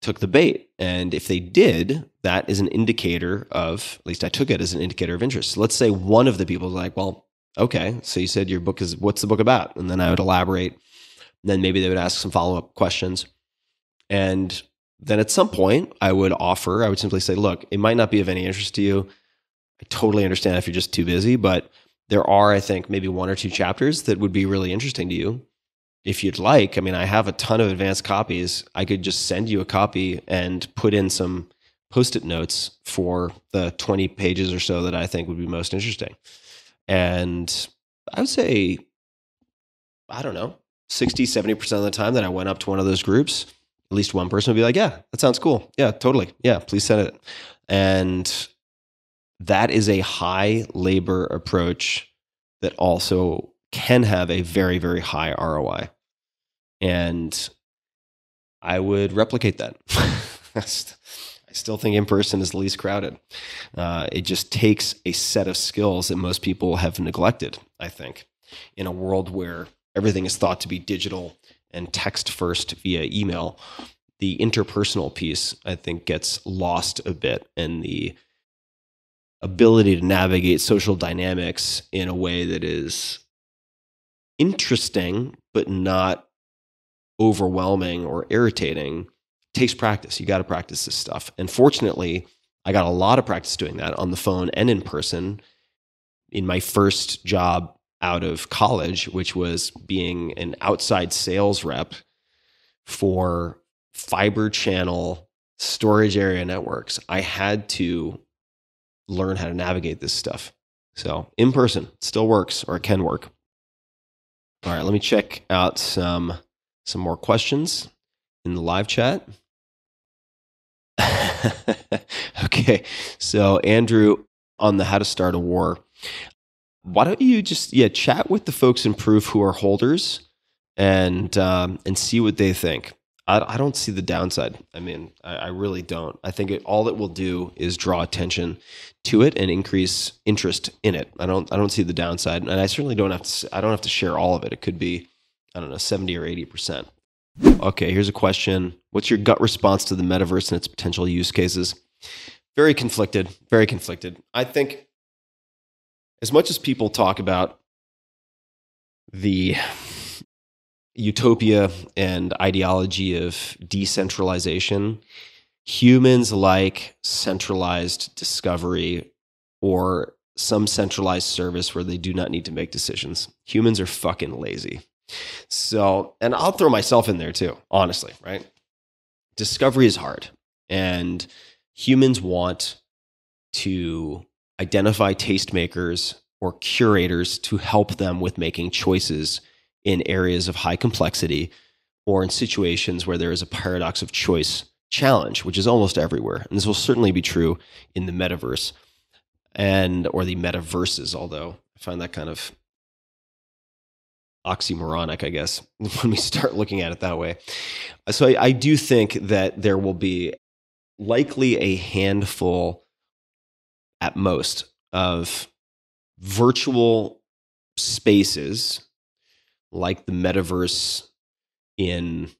took the bait. And if they did, that is an indicator of, at least I took it as an indicator of interest. So let's say one of the people is like, well, okay, so you said your book is, what's the book about? And then I would elaborate. Then maybe they would ask some follow up questions. And then at some point, I would offer, I would simply say, look, it might not be of any interest to you. I totally understand if you're just too busy, but there are, I think, maybe one or two chapters that would be really interesting to you if you'd like, I mean, I have a ton of advanced copies. I could just send you a copy and put in some post it notes for the 20 pages or so that I think would be most interesting. And I would say, I don't know, 60, 70% of the time that I went up to one of those groups, at least one person would be like, yeah, that sounds cool. Yeah, totally. Yeah, please send it. And that is a high labor approach that also can have a very, very high ROI. And I would replicate that. <laughs> I still think in person is the least crowded. Uh, it just takes a set of skills that most people have neglected, I think, in a world where everything is thought to be digital and text first via email. The interpersonal piece, I think, gets lost a bit, and the ability to navigate social dynamics in a way that is interesting, but not overwhelming or irritating takes practice. You got to practice this stuff. And fortunately, I got a lot of practice doing that on the phone and in person in my first job out of college, which was being an outside sales rep for fiber channel storage area networks. I had to learn how to navigate this stuff. So, in person still works or can work. All right, let me check out some some more questions in the live chat. <laughs> okay, so Andrew on the how to start a war. Why don't you just yeah chat with the folks in Proof who are holders and um, and see what they think. I, don't see the downside. I mean, I, I really don't. I think it, all it will do is draw attention to it and increase interest in it. I don't I don't see the downside, and I certainly don't have to. I don't have to share all of it. It could be I don't know seventy or eighty percent. Okay, here's a question. What's your gut response to the metaverse and its potential use cases? Very conflicted. Very conflicted. I think as much as people talk about the utopia and ideology of decentralization, humans like centralized discovery or some centralized service where they do not need to make decisions. Humans are fucking lazy. So, and I'll throw myself in there too, honestly, right? Discovery is hard, and humans want to identify tastemakers or curators to help them with making choices in areas of high complexity or in situations where there is a paradox of choice challenge, which is almost everywhere. And this will certainly be true in the metaverse and or the metaverses, although I find that kind of oxymoronic, I guess, <laughs> when we start looking at it that way. So I, I do think that there will be likely a handful at most of virtual spaces like the metaverse in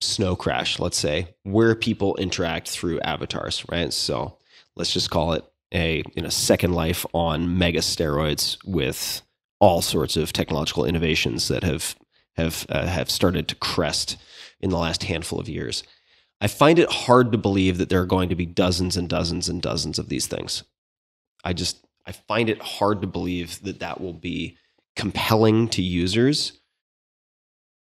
Snow Crash, let's say, where people interact through avatars, right? So let's just call it a you know second life on mega steroids with all sorts of technological innovations that have have uh, have started to crest in the last handful of years. I find it hard to believe that there are going to be dozens and dozens and dozens of these things. I just I find it hard to believe that that will be compelling to users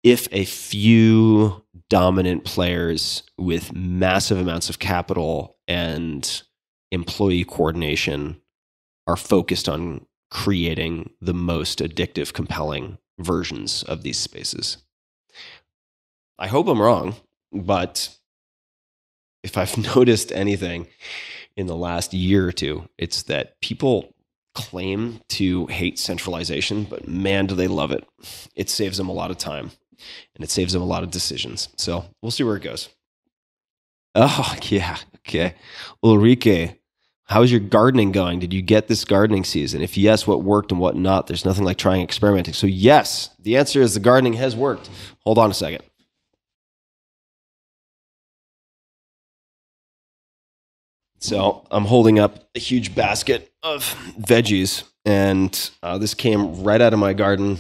if a few dominant players with massive amounts of capital and employee coordination are focused on creating the most addictive, compelling versions of these spaces. I hope I'm wrong, but if I've <laughs> noticed anything in the last year or two, it's that people claim to hate centralization, but man, do they love it. It saves them a lot of time and it saves them a lot of decisions. So we'll see where it goes. Oh, <laughs> yeah. Okay. Ulrike, How's your gardening going? Did you get this gardening season? If yes, what worked and what not? There's nothing like trying experimenting. So, yes, the answer is the gardening has worked. Hold on a second. So, I'm holding up a huge basket of veggies, and uh, this came right out of my garden,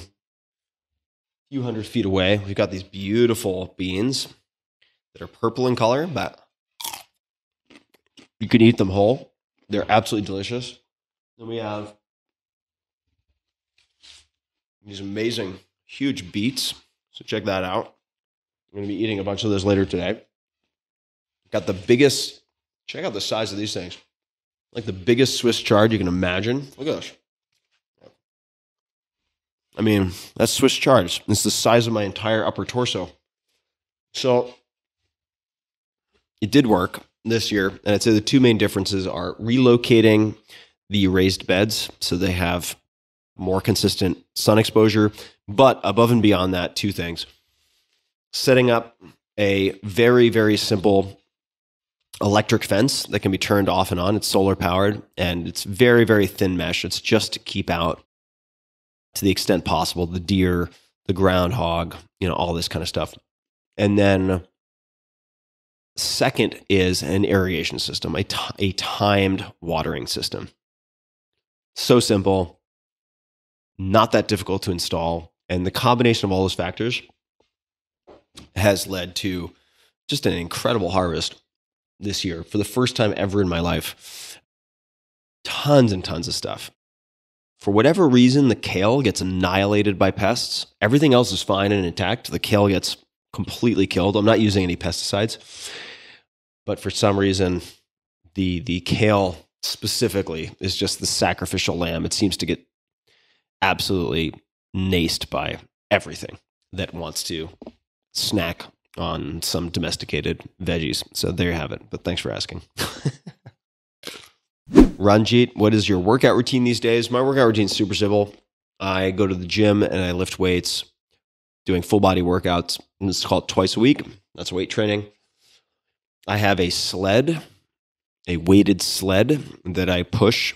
few hundred feet away. We've got these beautiful beans that are purple in color, but you can eat them whole they're absolutely delicious. Then we have these amazing, huge beets. So check that out. I'm going to be eating a bunch of those later today. Got the biggest, check out the size of these things. Like the biggest Swiss chard you can imagine. At this. I mean, that's Swiss chards. It's the size of my entire upper torso. So it did work this year, and I'd say the two main differences are relocating the raised beds so they have more consistent sun exposure. But above and beyond that, two things setting up a very, very simple electric fence that can be turned off and on. It's solar powered and it's very, very thin mesh. It's just to keep out, to the extent possible, the deer, the groundhog, you know, all this kind of stuff. And then Second is an irrigation system, a, t- a timed watering system. So simple, not that difficult to install. And the combination of all those factors has led to just an incredible harvest this year for the first time ever in my life. Tons and tons of stuff. For whatever reason, the kale gets annihilated by pests. Everything else is fine and intact. The kale gets completely killed. I'm not using any pesticides but for some reason, the the kale specifically is just the sacrificial lamb. It seems to get absolutely naced by everything that wants to snack on some domesticated veggies. So there you have it. But thanks for asking. <laughs> Ranjit, what is your workout routine these days? My workout routine is super simple. I go to the gym and I lift weights, doing full body workouts. And it's called twice a week. That's weight training. I have a sled, a weighted sled that I push,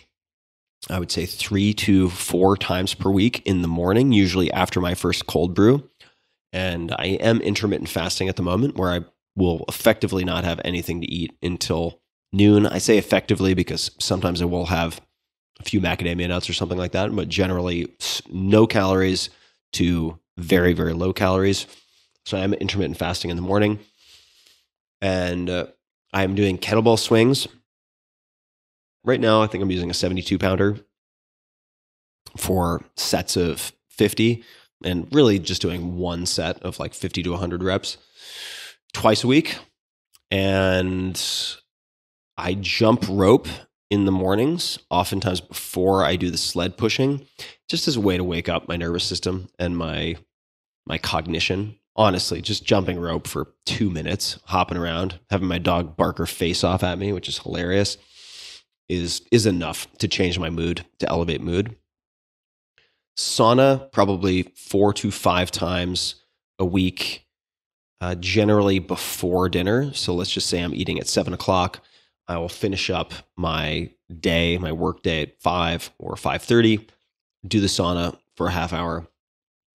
I would say three to four times per week in the morning, usually after my first cold brew. And I am intermittent fasting at the moment where I will effectively not have anything to eat until noon. I say effectively because sometimes I will have a few macadamia nuts or something like that, but generally no calories to very, very low calories. So I'm intermittent fasting in the morning and uh, I'm doing kettlebell swings. Right now, I think I'm using a 72 pounder for sets of 50 and really just doing one set of like 50 to 100 reps twice a week. And I jump rope in the mornings, oftentimes before I do the sled pushing, just as a way to wake up my nervous system and my my cognition honestly, just jumping rope for two minutes, hopping around, having my dog bark her face off at me, which is hilarious, is is enough to change my mood, to elevate mood. Sauna, probably four to five times a week, uh, generally before dinner. So let's just say I'm eating at seven o'clock. I will finish up my day, my work day at five or five thirty. Do the sauna for a half hour,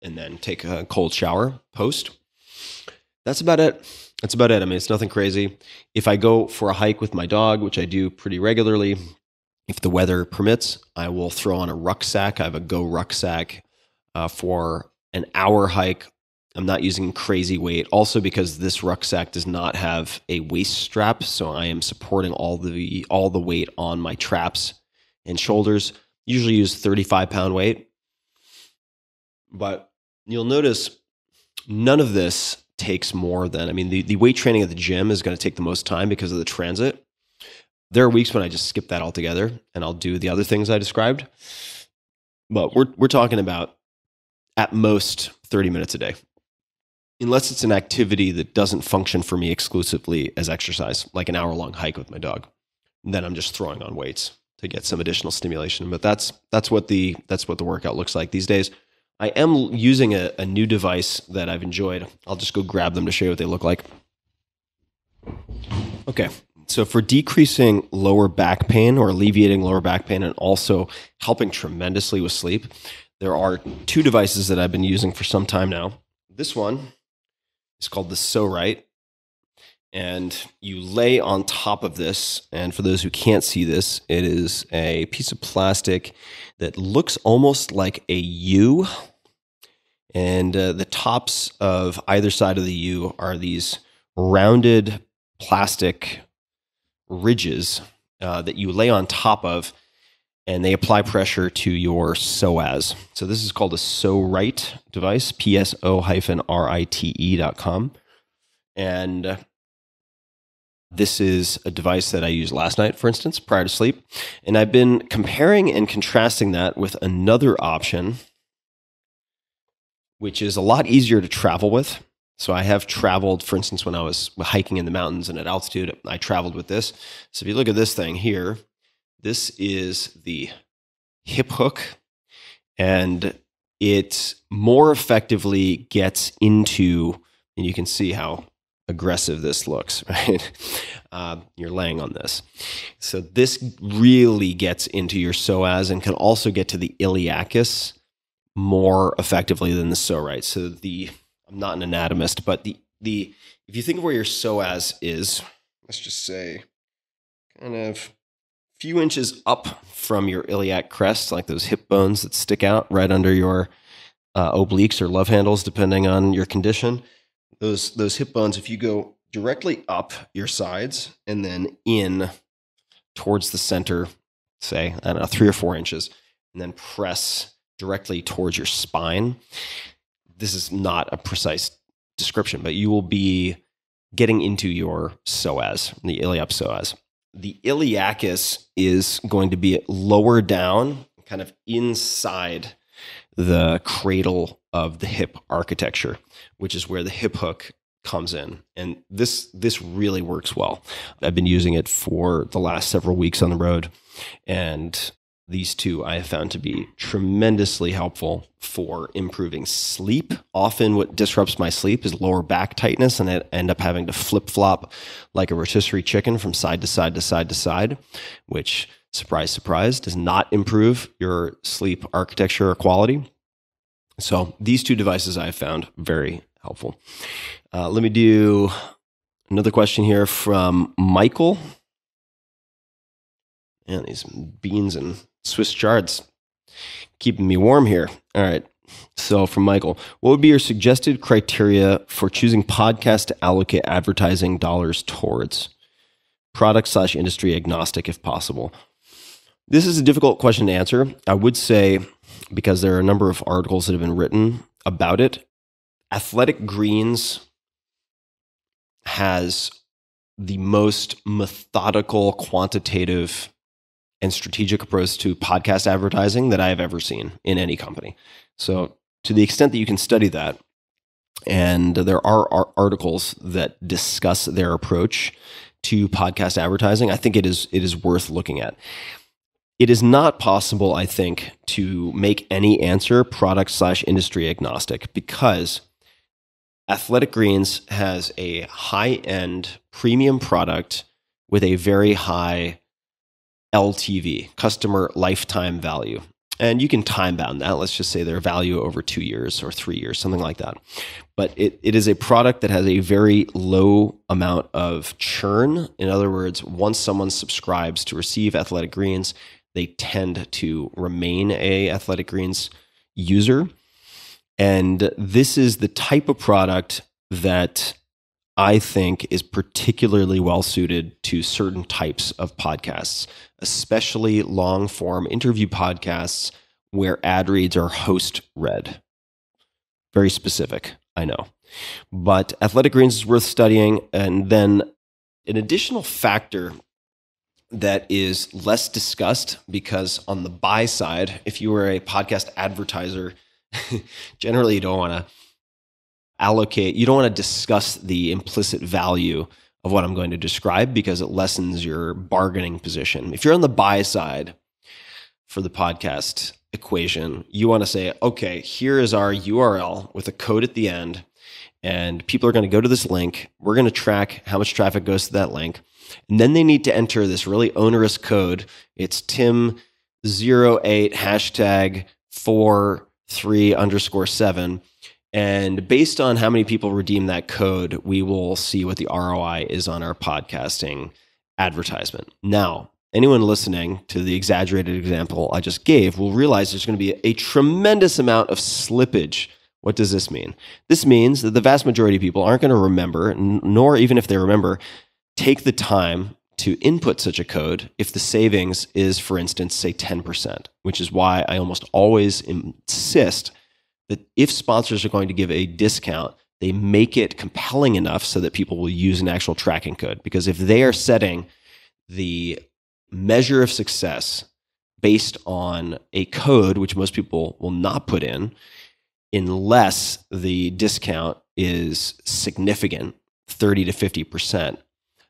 and then take a cold shower post. That's about it. That's about it. I mean, it's nothing crazy. If I go for a hike with my dog, which I do pretty regularly, if the weather permits, I will throw on a rucksack. I have a Go rucksack uh, for an hour hike. I'm not using crazy weight. Also, because this rucksack does not have a waist strap, so I am supporting all the all the weight on my traps and shoulders. Usually use 35 pound weight, but you'll notice none of this takes more than. I mean, the, the weight training at the gym is going to take the most time because of the transit. There are weeks when I just skip that altogether and I'll do the other things I described. But we're we're talking about at most 30 minutes a day. Unless it's an activity that doesn't function for me exclusively as exercise, like an hour long hike with my dog. Then I'm just throwing on weights to get some additional stimulation. But that's that's what the that's what the workout looks like these days. I am using a, a new device that I've enjoyed. I'll just go grab them to show you what they look like. Okay, so for decreasing lower back pain or alleviating lower back pain and also helping tremendously with sleep, there are two devices that I've been using for some time now. This one is called the Pso-Rite. And you lay on top of this. And for those who can't see this, it is a piece of plastic that looks almost like a U. And uh, the tops of either side of the U are these rounded plastic ridges uh, that you lay on top of, and they apply pressure to your psoas. So this is called a Pso-Rite device, P-S-O hyphen R-I-T-E dot com. And uh, this is a device that I used last night, for instance, prior to sleep. And I've been comparing and contrasting that with another option, which is a lot easier to travel with. So I have traveled, for instance, when I was hiking in the mountains and at altitude, I traveled with this. So if you look at this thing here, this is the hip hook, and it more effectively gets into, and you can see how aggressive this looks, <laughs> right? Uh, you're laying on this. So this really gets into your psoas and can also get to the iliacus more effectively than the Pso-Rite. So the I'm not an anatomist, but the the if you think of where your psoas is, let's just say kind of few inches up from your iliac crest, like those hip bones that stick out right under your uh, obliques or love handles, depending on your condition. Those those hip bones, if you go directly up your sides and then in towards the center, say I don't know three or four inches, and then press directly towards your spine this is not a precise description, but you will be getting into your psoas, the iliopsoas. The iliacus is going to be lower down, kind of inside the cradle of the hip architecture, which is where the hip hook comes in. And this this really works well. I've been using it for the last several weeks on the road and these two I have found to be tremendously helpful for improving sleep. Often, what disrupts my sleep is lower back tightness, and I end up having to flip flop like a rotisserie chicken from side to side to side to side, which, surprise, surprise, does not improve your sleep architecture or quality. So, these two devices I have found very helpful. Uh, let me do another question here from Michael. And these beans and Swiss chards keeping me warm here. All right. So, from Michael, what would be your suggested criteria for choosing podcasts to allocate advertising dollars towards? Product slash industry agnostic, if possible. This is a difficult question to answer. I would say, because there are a number of articles that have been written about it, Athletic Greens has the most methodical, quantitative and strategic approach to podcast advertising that I have ever seen in any company. So, to the extent that you can study that, and there are articles that discuss their approach to podcast advertising, I think it is it is worth looking at. it is not possible, I think, to make any answer product slash industry agnostic because Athletic Greens has a high end premium product with a very high LTV, customer lifetime value. And you can time bound that. Let's just say their value over two years or three years, something like that. But it, it is a product that has a very low amount of churn. In other words, once someone subscribes to receive Athletic Greens, they tend to remain a Athletic Greens user. And this is the type of product that I think is particularly well suited to certain types of podcasts, especially long form interview podcasts where ad reads are host read. Very specific, I know. But Athletic Greens is worth studying. And then an additional factor that is less discussed because on the buy side, if you were a podcast advertiser, <laughs> generally you don't want to allocate, you don't want to discuss the implicit value of what I'm going to describe because it lessens your bargaining position. If you're on the buy side for the podcast equation, you want to say, okay, here is our URL with a code at the end, and people are going to go to this link. We're going to track how much traffic goes to that link. And then they need to enter this really onerous code. It's Tim 08 hashtag 4 3 underscore 7 and based on how many people redeem that code, we will see what the ROI is on our podcasting advertisement. Now, anyone listening to the exaggerated example I just gave will realize there's going to be a tremendous amount of slippage. What does this mean? This means that the vast majority of people aren't going to remember, nor even if they remember, take the time to input such a code if the savings is, for instance, say 10%, which is why I almost always insist that if sponsors are going to give a discount, they make it compelling enough so that people will use an actual tracking code. Because if they are setting the measure of success based on a code, which most people will not put in, unless the discount is significant, 30 to 50%,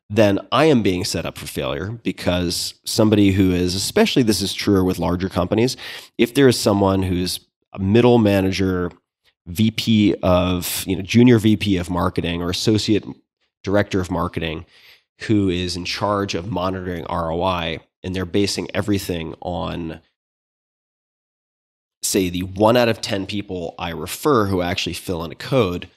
then I am being set up for failure because somebody who is, especially this is truer with larger companies, if there is someone who's middle manager, VP of, you know, junior VP of marketing or associate director of marketing who is in charge of monitoring ROI and they're basing everything on say the 1 out of 10 people I refer who actually fill in a code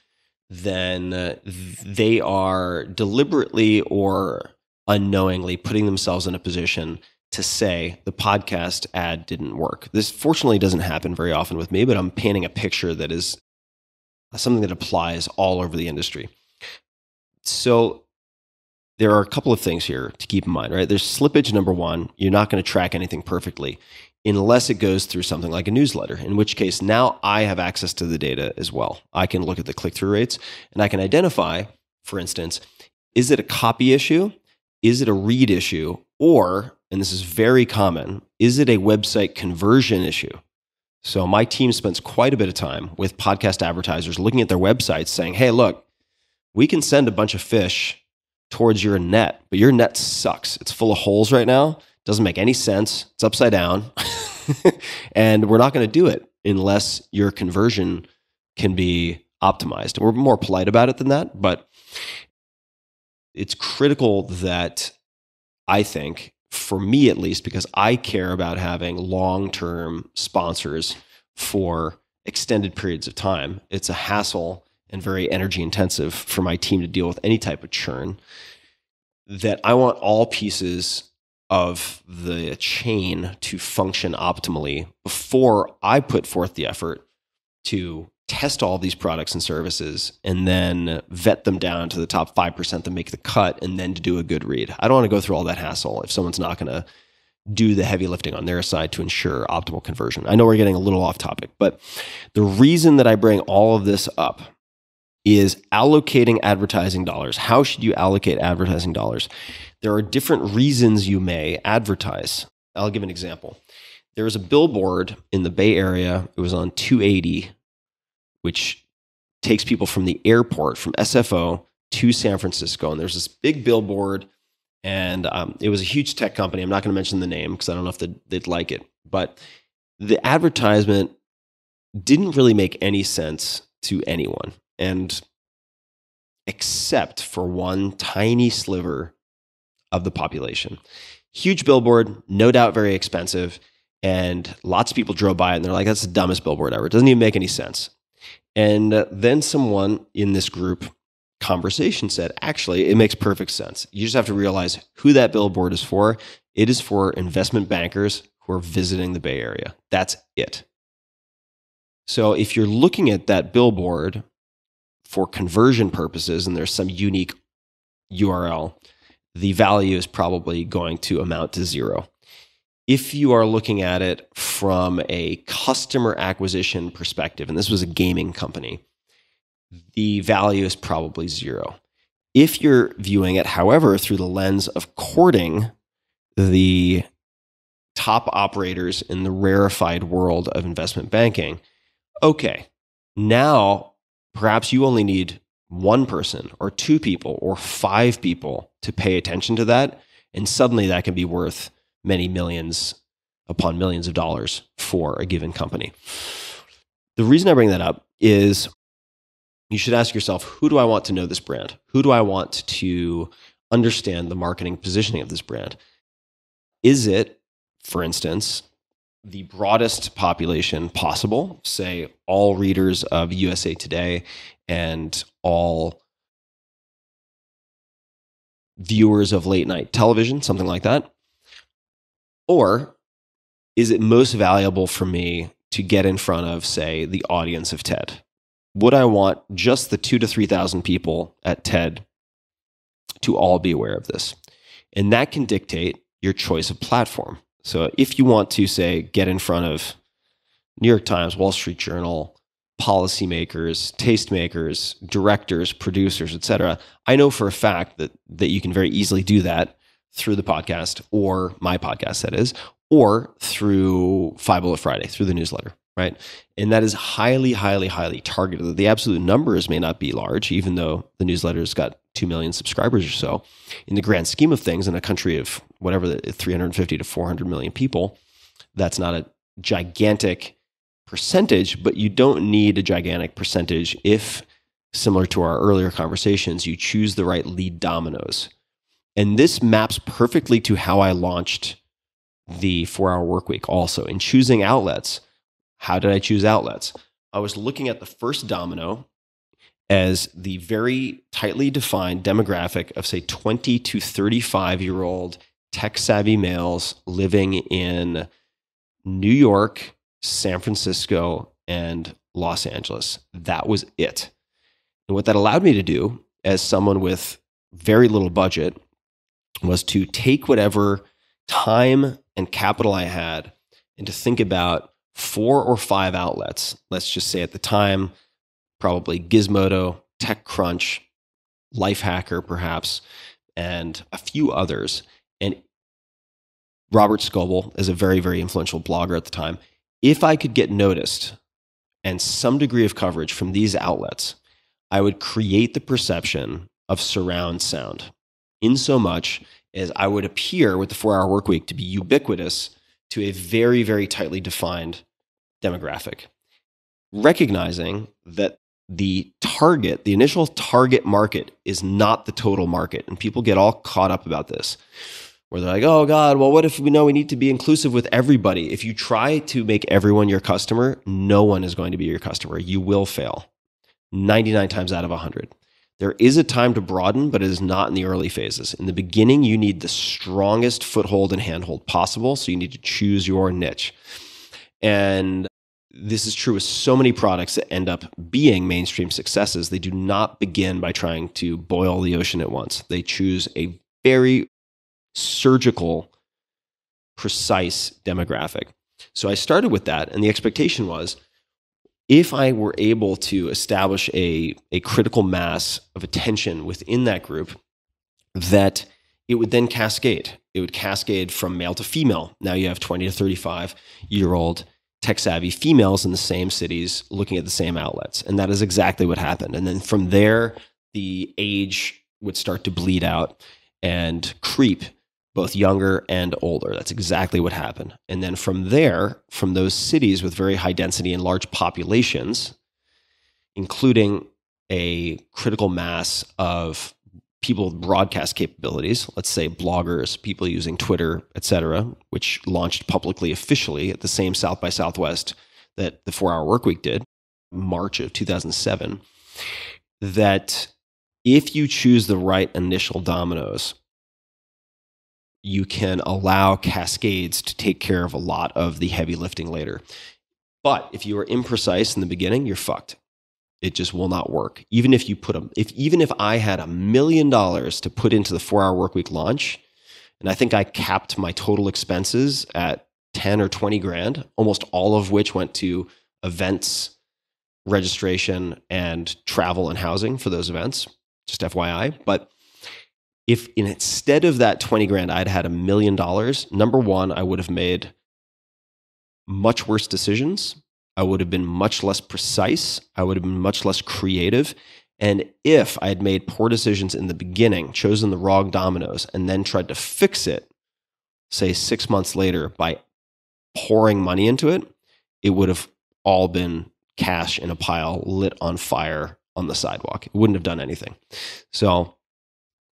then uh, they are deliberately or unknowingly putting themselves in a position to say the podcast ad didn't work. This fortunately doesn't happen very often with me, but I'm painting a picture that is something that applies all over the industry. So there are a couple of things here to keep in mind, right? There's slippage number one. You're not going to track anything perfectly unless it goes through something like a newsletter, in which case now I have access to the data as well. I can look at the click through rates and I can identify, for instance, is it a copy issue? Is it a read issue? Or and this is very common, is it a website conversion issue? So my team spends quite a bit of time with podcast advertisers looking at their websites saying, hey, look, we can send a bunch of fish towards your net, but your net sucks. It's full of holes right now. It Doesn't make any sense. It's upside down. <laughs> and we're not going to do it unless your conversion can be optimized. We're more polite about it than that, but it's critical that I think for me at least, because I care about having long term sponsors for extended periods of time. It's a hassle and very energy intensive for my team to deal with any type of churn. That I want all pieces of the chain to function optimally before I put forth the effort to test all these products and services and then vet them down to the top 5% to make the cut and then to do a good read. I don't want to go through all that hassle if someone's not going to do the heavy lifting on their side to ensure optimal conversion. I know we're getting a little off topic, but the reason that I bring all of this up is allocating advertising dollars. How should you allocate advertising dollars? There are different reasons you may advertise. I'll give an example. There was a billboard in the Bay Area. It was on 280 which takes people from the airport from SFO to San Francisco. And there's this big billboard and um, it was a huge tech company. I'm not going to mention the name because I don't know if they'd, they'd like it, but the advertisement didn't really make any sense to anyone, and except for one tiny sliver of the population. Huge billboard, no doubt very expensive, and lots of people drove by it and they're like, "That's the dumbest billboard ever. It doesn't even make any sense." And then someone in this group conversation said, actually, it makes perfect sense. You just have to realize who that billboard is for. It is for investment bankers who are visiting the Bay Area. That's it. So if you're looking at that billboard for conversion purposes and there's some unique URL, the value is probably going to amount to zero. If you are looking at it from a customer acquisition perspective, and this was a gaming company, the value is probably zero. If you're viewing it, however, through the lens of courting the top operators in the rarefied world of investment banking, okay, now perhaps you only need one person or two people or five people to pay attention to that. And suddenly that can be worth many millions upon millions of dollars for a given company. The reason I bring that up is you should ask yourself who do I want to know this brand? Who do I want to understand the marketing positioning of this brand? Is it, for instance, the broadest population possible, say all readers of USA Today and all viewers of late night television, something like that? Or is it most valuable for me to get in front of, say, the audience of TED? would I want just the two to 3,000 people at TED to all be aware of this? And that can dictate your choice of platform. So if you want to, say, get in front of New York Times, Wall Street Journal, policymakers, tastemakers, directors, producers, etc., I know for a fact that, that you can very easily do that through the podcast or my podcast, that is, or through Five Bullet Friday, through the newsletter right? And that is highly, highly, highly targeted. The absolute numbers may not be large, even though the newsletter's got 2 million subscribers or so. In the grand scheme of things, in a country of whatever, the 350 to 400 million people, that's not a gigantic percentage, but you don't need a gigantic percentage if, similar to our earlier conversations, you choose the right lead dominoes. And this maps perfectly to how I launched the four hour work week also in choosing outlets how did I choose outlets? I was looking at the first domino as the very tightly defined demographic of, say, 20 to 35 year old tech savvy males living in New York, San Francisco, and Los Angeles. That was it. And what that allowed me to do as someone with very little budget was to take whatever time and capital I had and to think about four or five outlets, let's just say at the time, probably Gizmodo, TechCrunch, Lifehacker, perhaps, and a few others. And Robert Scoble is a very, very influential blogger at the time. If I could get noticed and some degree of coverage from these outlets, I would create the perception of surround sound in so much as I would appear with the four hour work week to be ubiquitous to a very, very tightly defined demographic. Recognizing that the target, the initial target market is not the total market. And people get all caught up about this, where they're like, oh God, well, what if we know we need to be inclusive with everybody? If you try to make everyone your customer, no one is going to be your customer. You will fail 99 times out of 100. There is a time to broaden, but it is not in the early phases. In the beginning, you need the strongest foothold and handhold possible. So you need to choose your niche. And this is true with so many products that end up being mainstream successes. They do not begin by trying to boil the ocean at once. They choose a very surgical, precise demographic. So I started with that, and the expectation was if I were able to establish a, a critical mass of attention within that group, that it would then cascade. It would cascade from male to female. Now you have 20 to 35 year old tech savvy females in the same cities looking at the same outlets. And that is exactly what happened. And then from there, the age would start to bleed out. and creep both younger and older. That's exactly what happened. And then from there, from those cities with very high density and large populations, including a critical mass of people with broadcast capabilities, let's say bloggers, people using Twitter, etc., which launched publicly officially at the same South by Southwest that the 4-hour workweek did, March of 2007, that if you choose the right initial dominoes, you can allow cascades to take care of a lot of the heavy lifting later. But if you are imprecise in the beginning, you're fucked. It just will not work. Even if you put a, if even if I had a million dollars to put into the four hour work week launch, and I think I capped my total expenses at 10 or 20 grand, almost all of which went to events, registration, and travel and housing for those events. Just FYI. But if instead of that 20 grand, I'd had a million dollars, number one, I would have made much worse decisions. I would have been much less precise. I would have been much less creative. And if I had made poor decisions in the beginning, chosen the wrong dominoes, and then tried to fix it, say six months later by pouring money into it, it would have all been cash in a pile lit on fire on the sidewalk. It wouldn't have done anything. So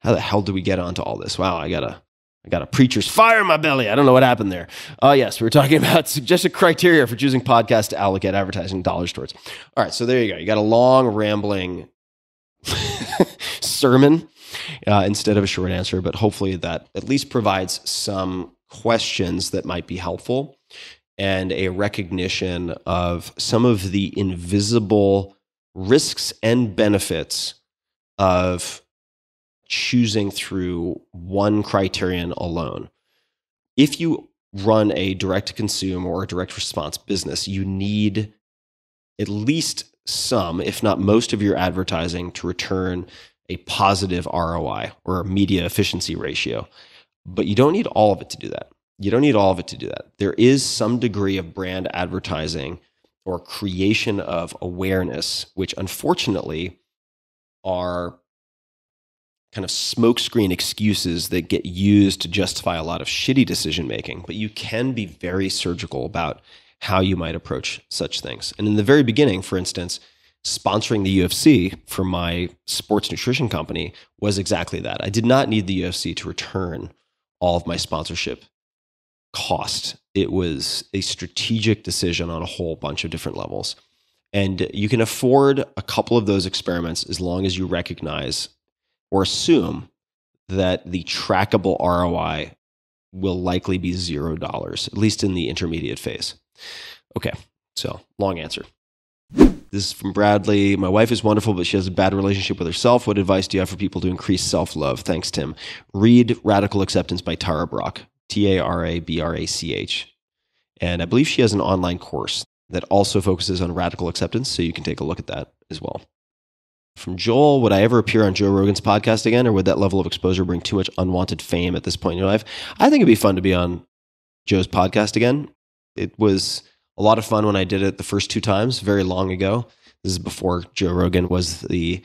how the hell do we get onto all this? Wow, I got a I got a preacher's fire in my belly. I don't know what happened there. Oh, yes, we were talking <laughs> about suggested criteria for choosing podcasts to allocate advertising dollars towards. All right, so there you go. You got a long, rambling <laughs> sermon uh, instead of a short answer, but hopefully that at least provides some questions that might be helpful and a recognition of some of the invisible risks and benefits of choosing through one criterion alone. If you run a direct to consume or a direct response business, you need at least some, if not most of your advertising to return a positive ROI or a media efficiency ratio. But you don't need all of it to do that. You don't need all of it to do that. There is some degree of brand advertising or creation of awareness, which unfortunately are kind of smokescreen excuses that get used to justify a lot of shitty decision making, but you can be very surgical about how you might approach such things. And in the very beginning, for instance, sponsoring the UFC for my sports nutrition company was exactly that. I did not need the UFC to return all of my sponsorship cost. It was a strategic decision on a whole bunch of different levels. And you can afford a couple of those experiments as long as you recognize or assume that the trackable ROI will likely be zero dollars, at least in the intermediate phase. Okay, so long answer. This is from Bradley. My wife is wonderful, but she has a bad relationship with herself. What advice do you have for people to increase self love? Thanks, Tim. Read Radical Acceptance by Tara Brach, T A R A B R A C H. And I believe she has an online course that also focuses on radical acceptance. So you can take a look at that as well from Joel, would I ever appear on Joe Rogan's podcast again, or would that level of exposure bring too much unwanted fame at this point in your life? I think it'd be fun to be on Joe's podcast again. It was a lot of fun when I did it the first two times, very long ago. This is before Joe Rogan was the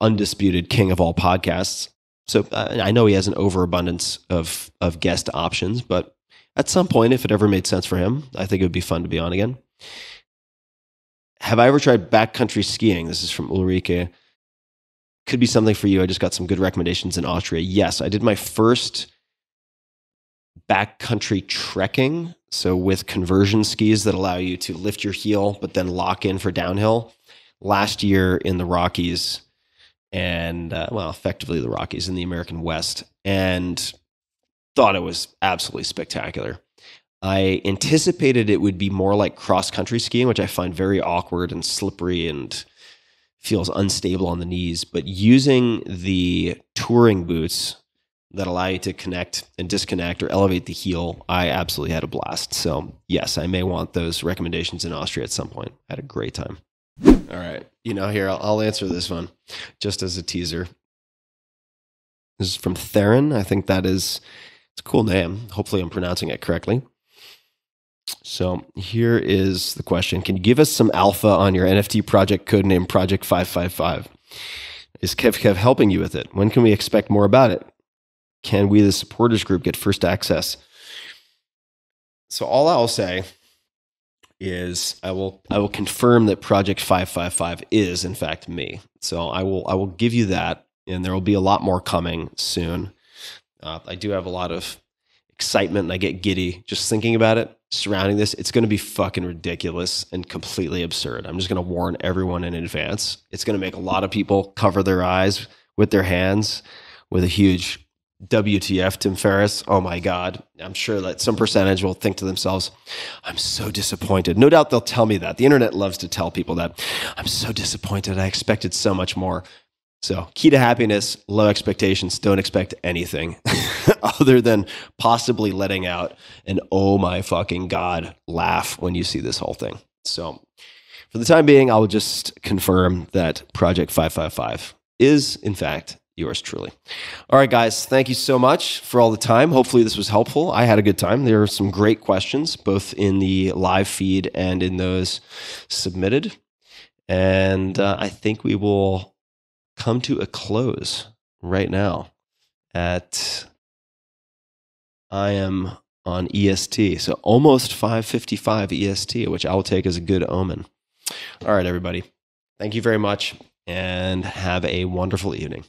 undisputed king of all podcasts. So uh, I know he has an overabundance of of guest options, but at some point, if it ever made sense for him, I think it would be fun to be on again. Have I ever tried backcountry skiing? This is from Ulrike. Could be something for you. I just got some good recommendations in Austria. Yes, I did my first backcountry trekking. So, with conversion skis that allow you to lift your heel, but then lock in for downhill last year in the Rockies and, uh, well, effectively the Rockies in the American West, and thought it was absolutely spectacular. I anticipated it would be more like cross country skiing, which I find very awkward and slippery and feels unstable on the knees. But using the touring boots that allow you to connect and disconnect or elevate the heel, I absolutely had a blast. So, yes, I may want those recommendations in Austria at some point. I had a great time. All right. You know, here, I'll, I'll answer this one just as a teaser. This is from Theron. I think that is, it's a cool name. Hopefully, I'm pronouncing it correctly. So here is the question Can you give us some alpha on your NFT project code name Project 555? Is KevKev Kev helping you with it? When can we expect more about it? can we, the supporters group, get first access? So all I'll say is I will I will confirm that Project 555 is in fact me. So I will I will give you that and there will be a lot more coming soon. Uh, I do have a lot of excitement and I get giddy just thinking about it surrounding this. It's going to be fucking ridiculous and completely absurd. I'm just going to warn everyone in advance. It's going to make a lot of people cover their eyes with their hands with a huge WTF, Tim Ferriss. Oh my God. I'm sure that some percentage will think to themselves, I'm so disappointed. No doubt they'll tell me that. The internet loves to tell people that. I'm so disappointed. I expected so much more. So, key to happiness, low expectations. Don't expect anything <laughs> <laughs> other than possibly letting out an oh my fucking God laugh when you see this whole thing. So, for the time being, I will just confirm that Project 555 is, in fact, yours truly. All right, guys, thank you so much for all the time. Hopefully, this was helpful. I had a good time. There are some great questions, both in the live feed and in those submitted. And uh, I think we will come to a close right now at I am on EST. So almost 555 EST, which I will take as a good omen. All right, everybody. Thank you very much and have a wonderful evening.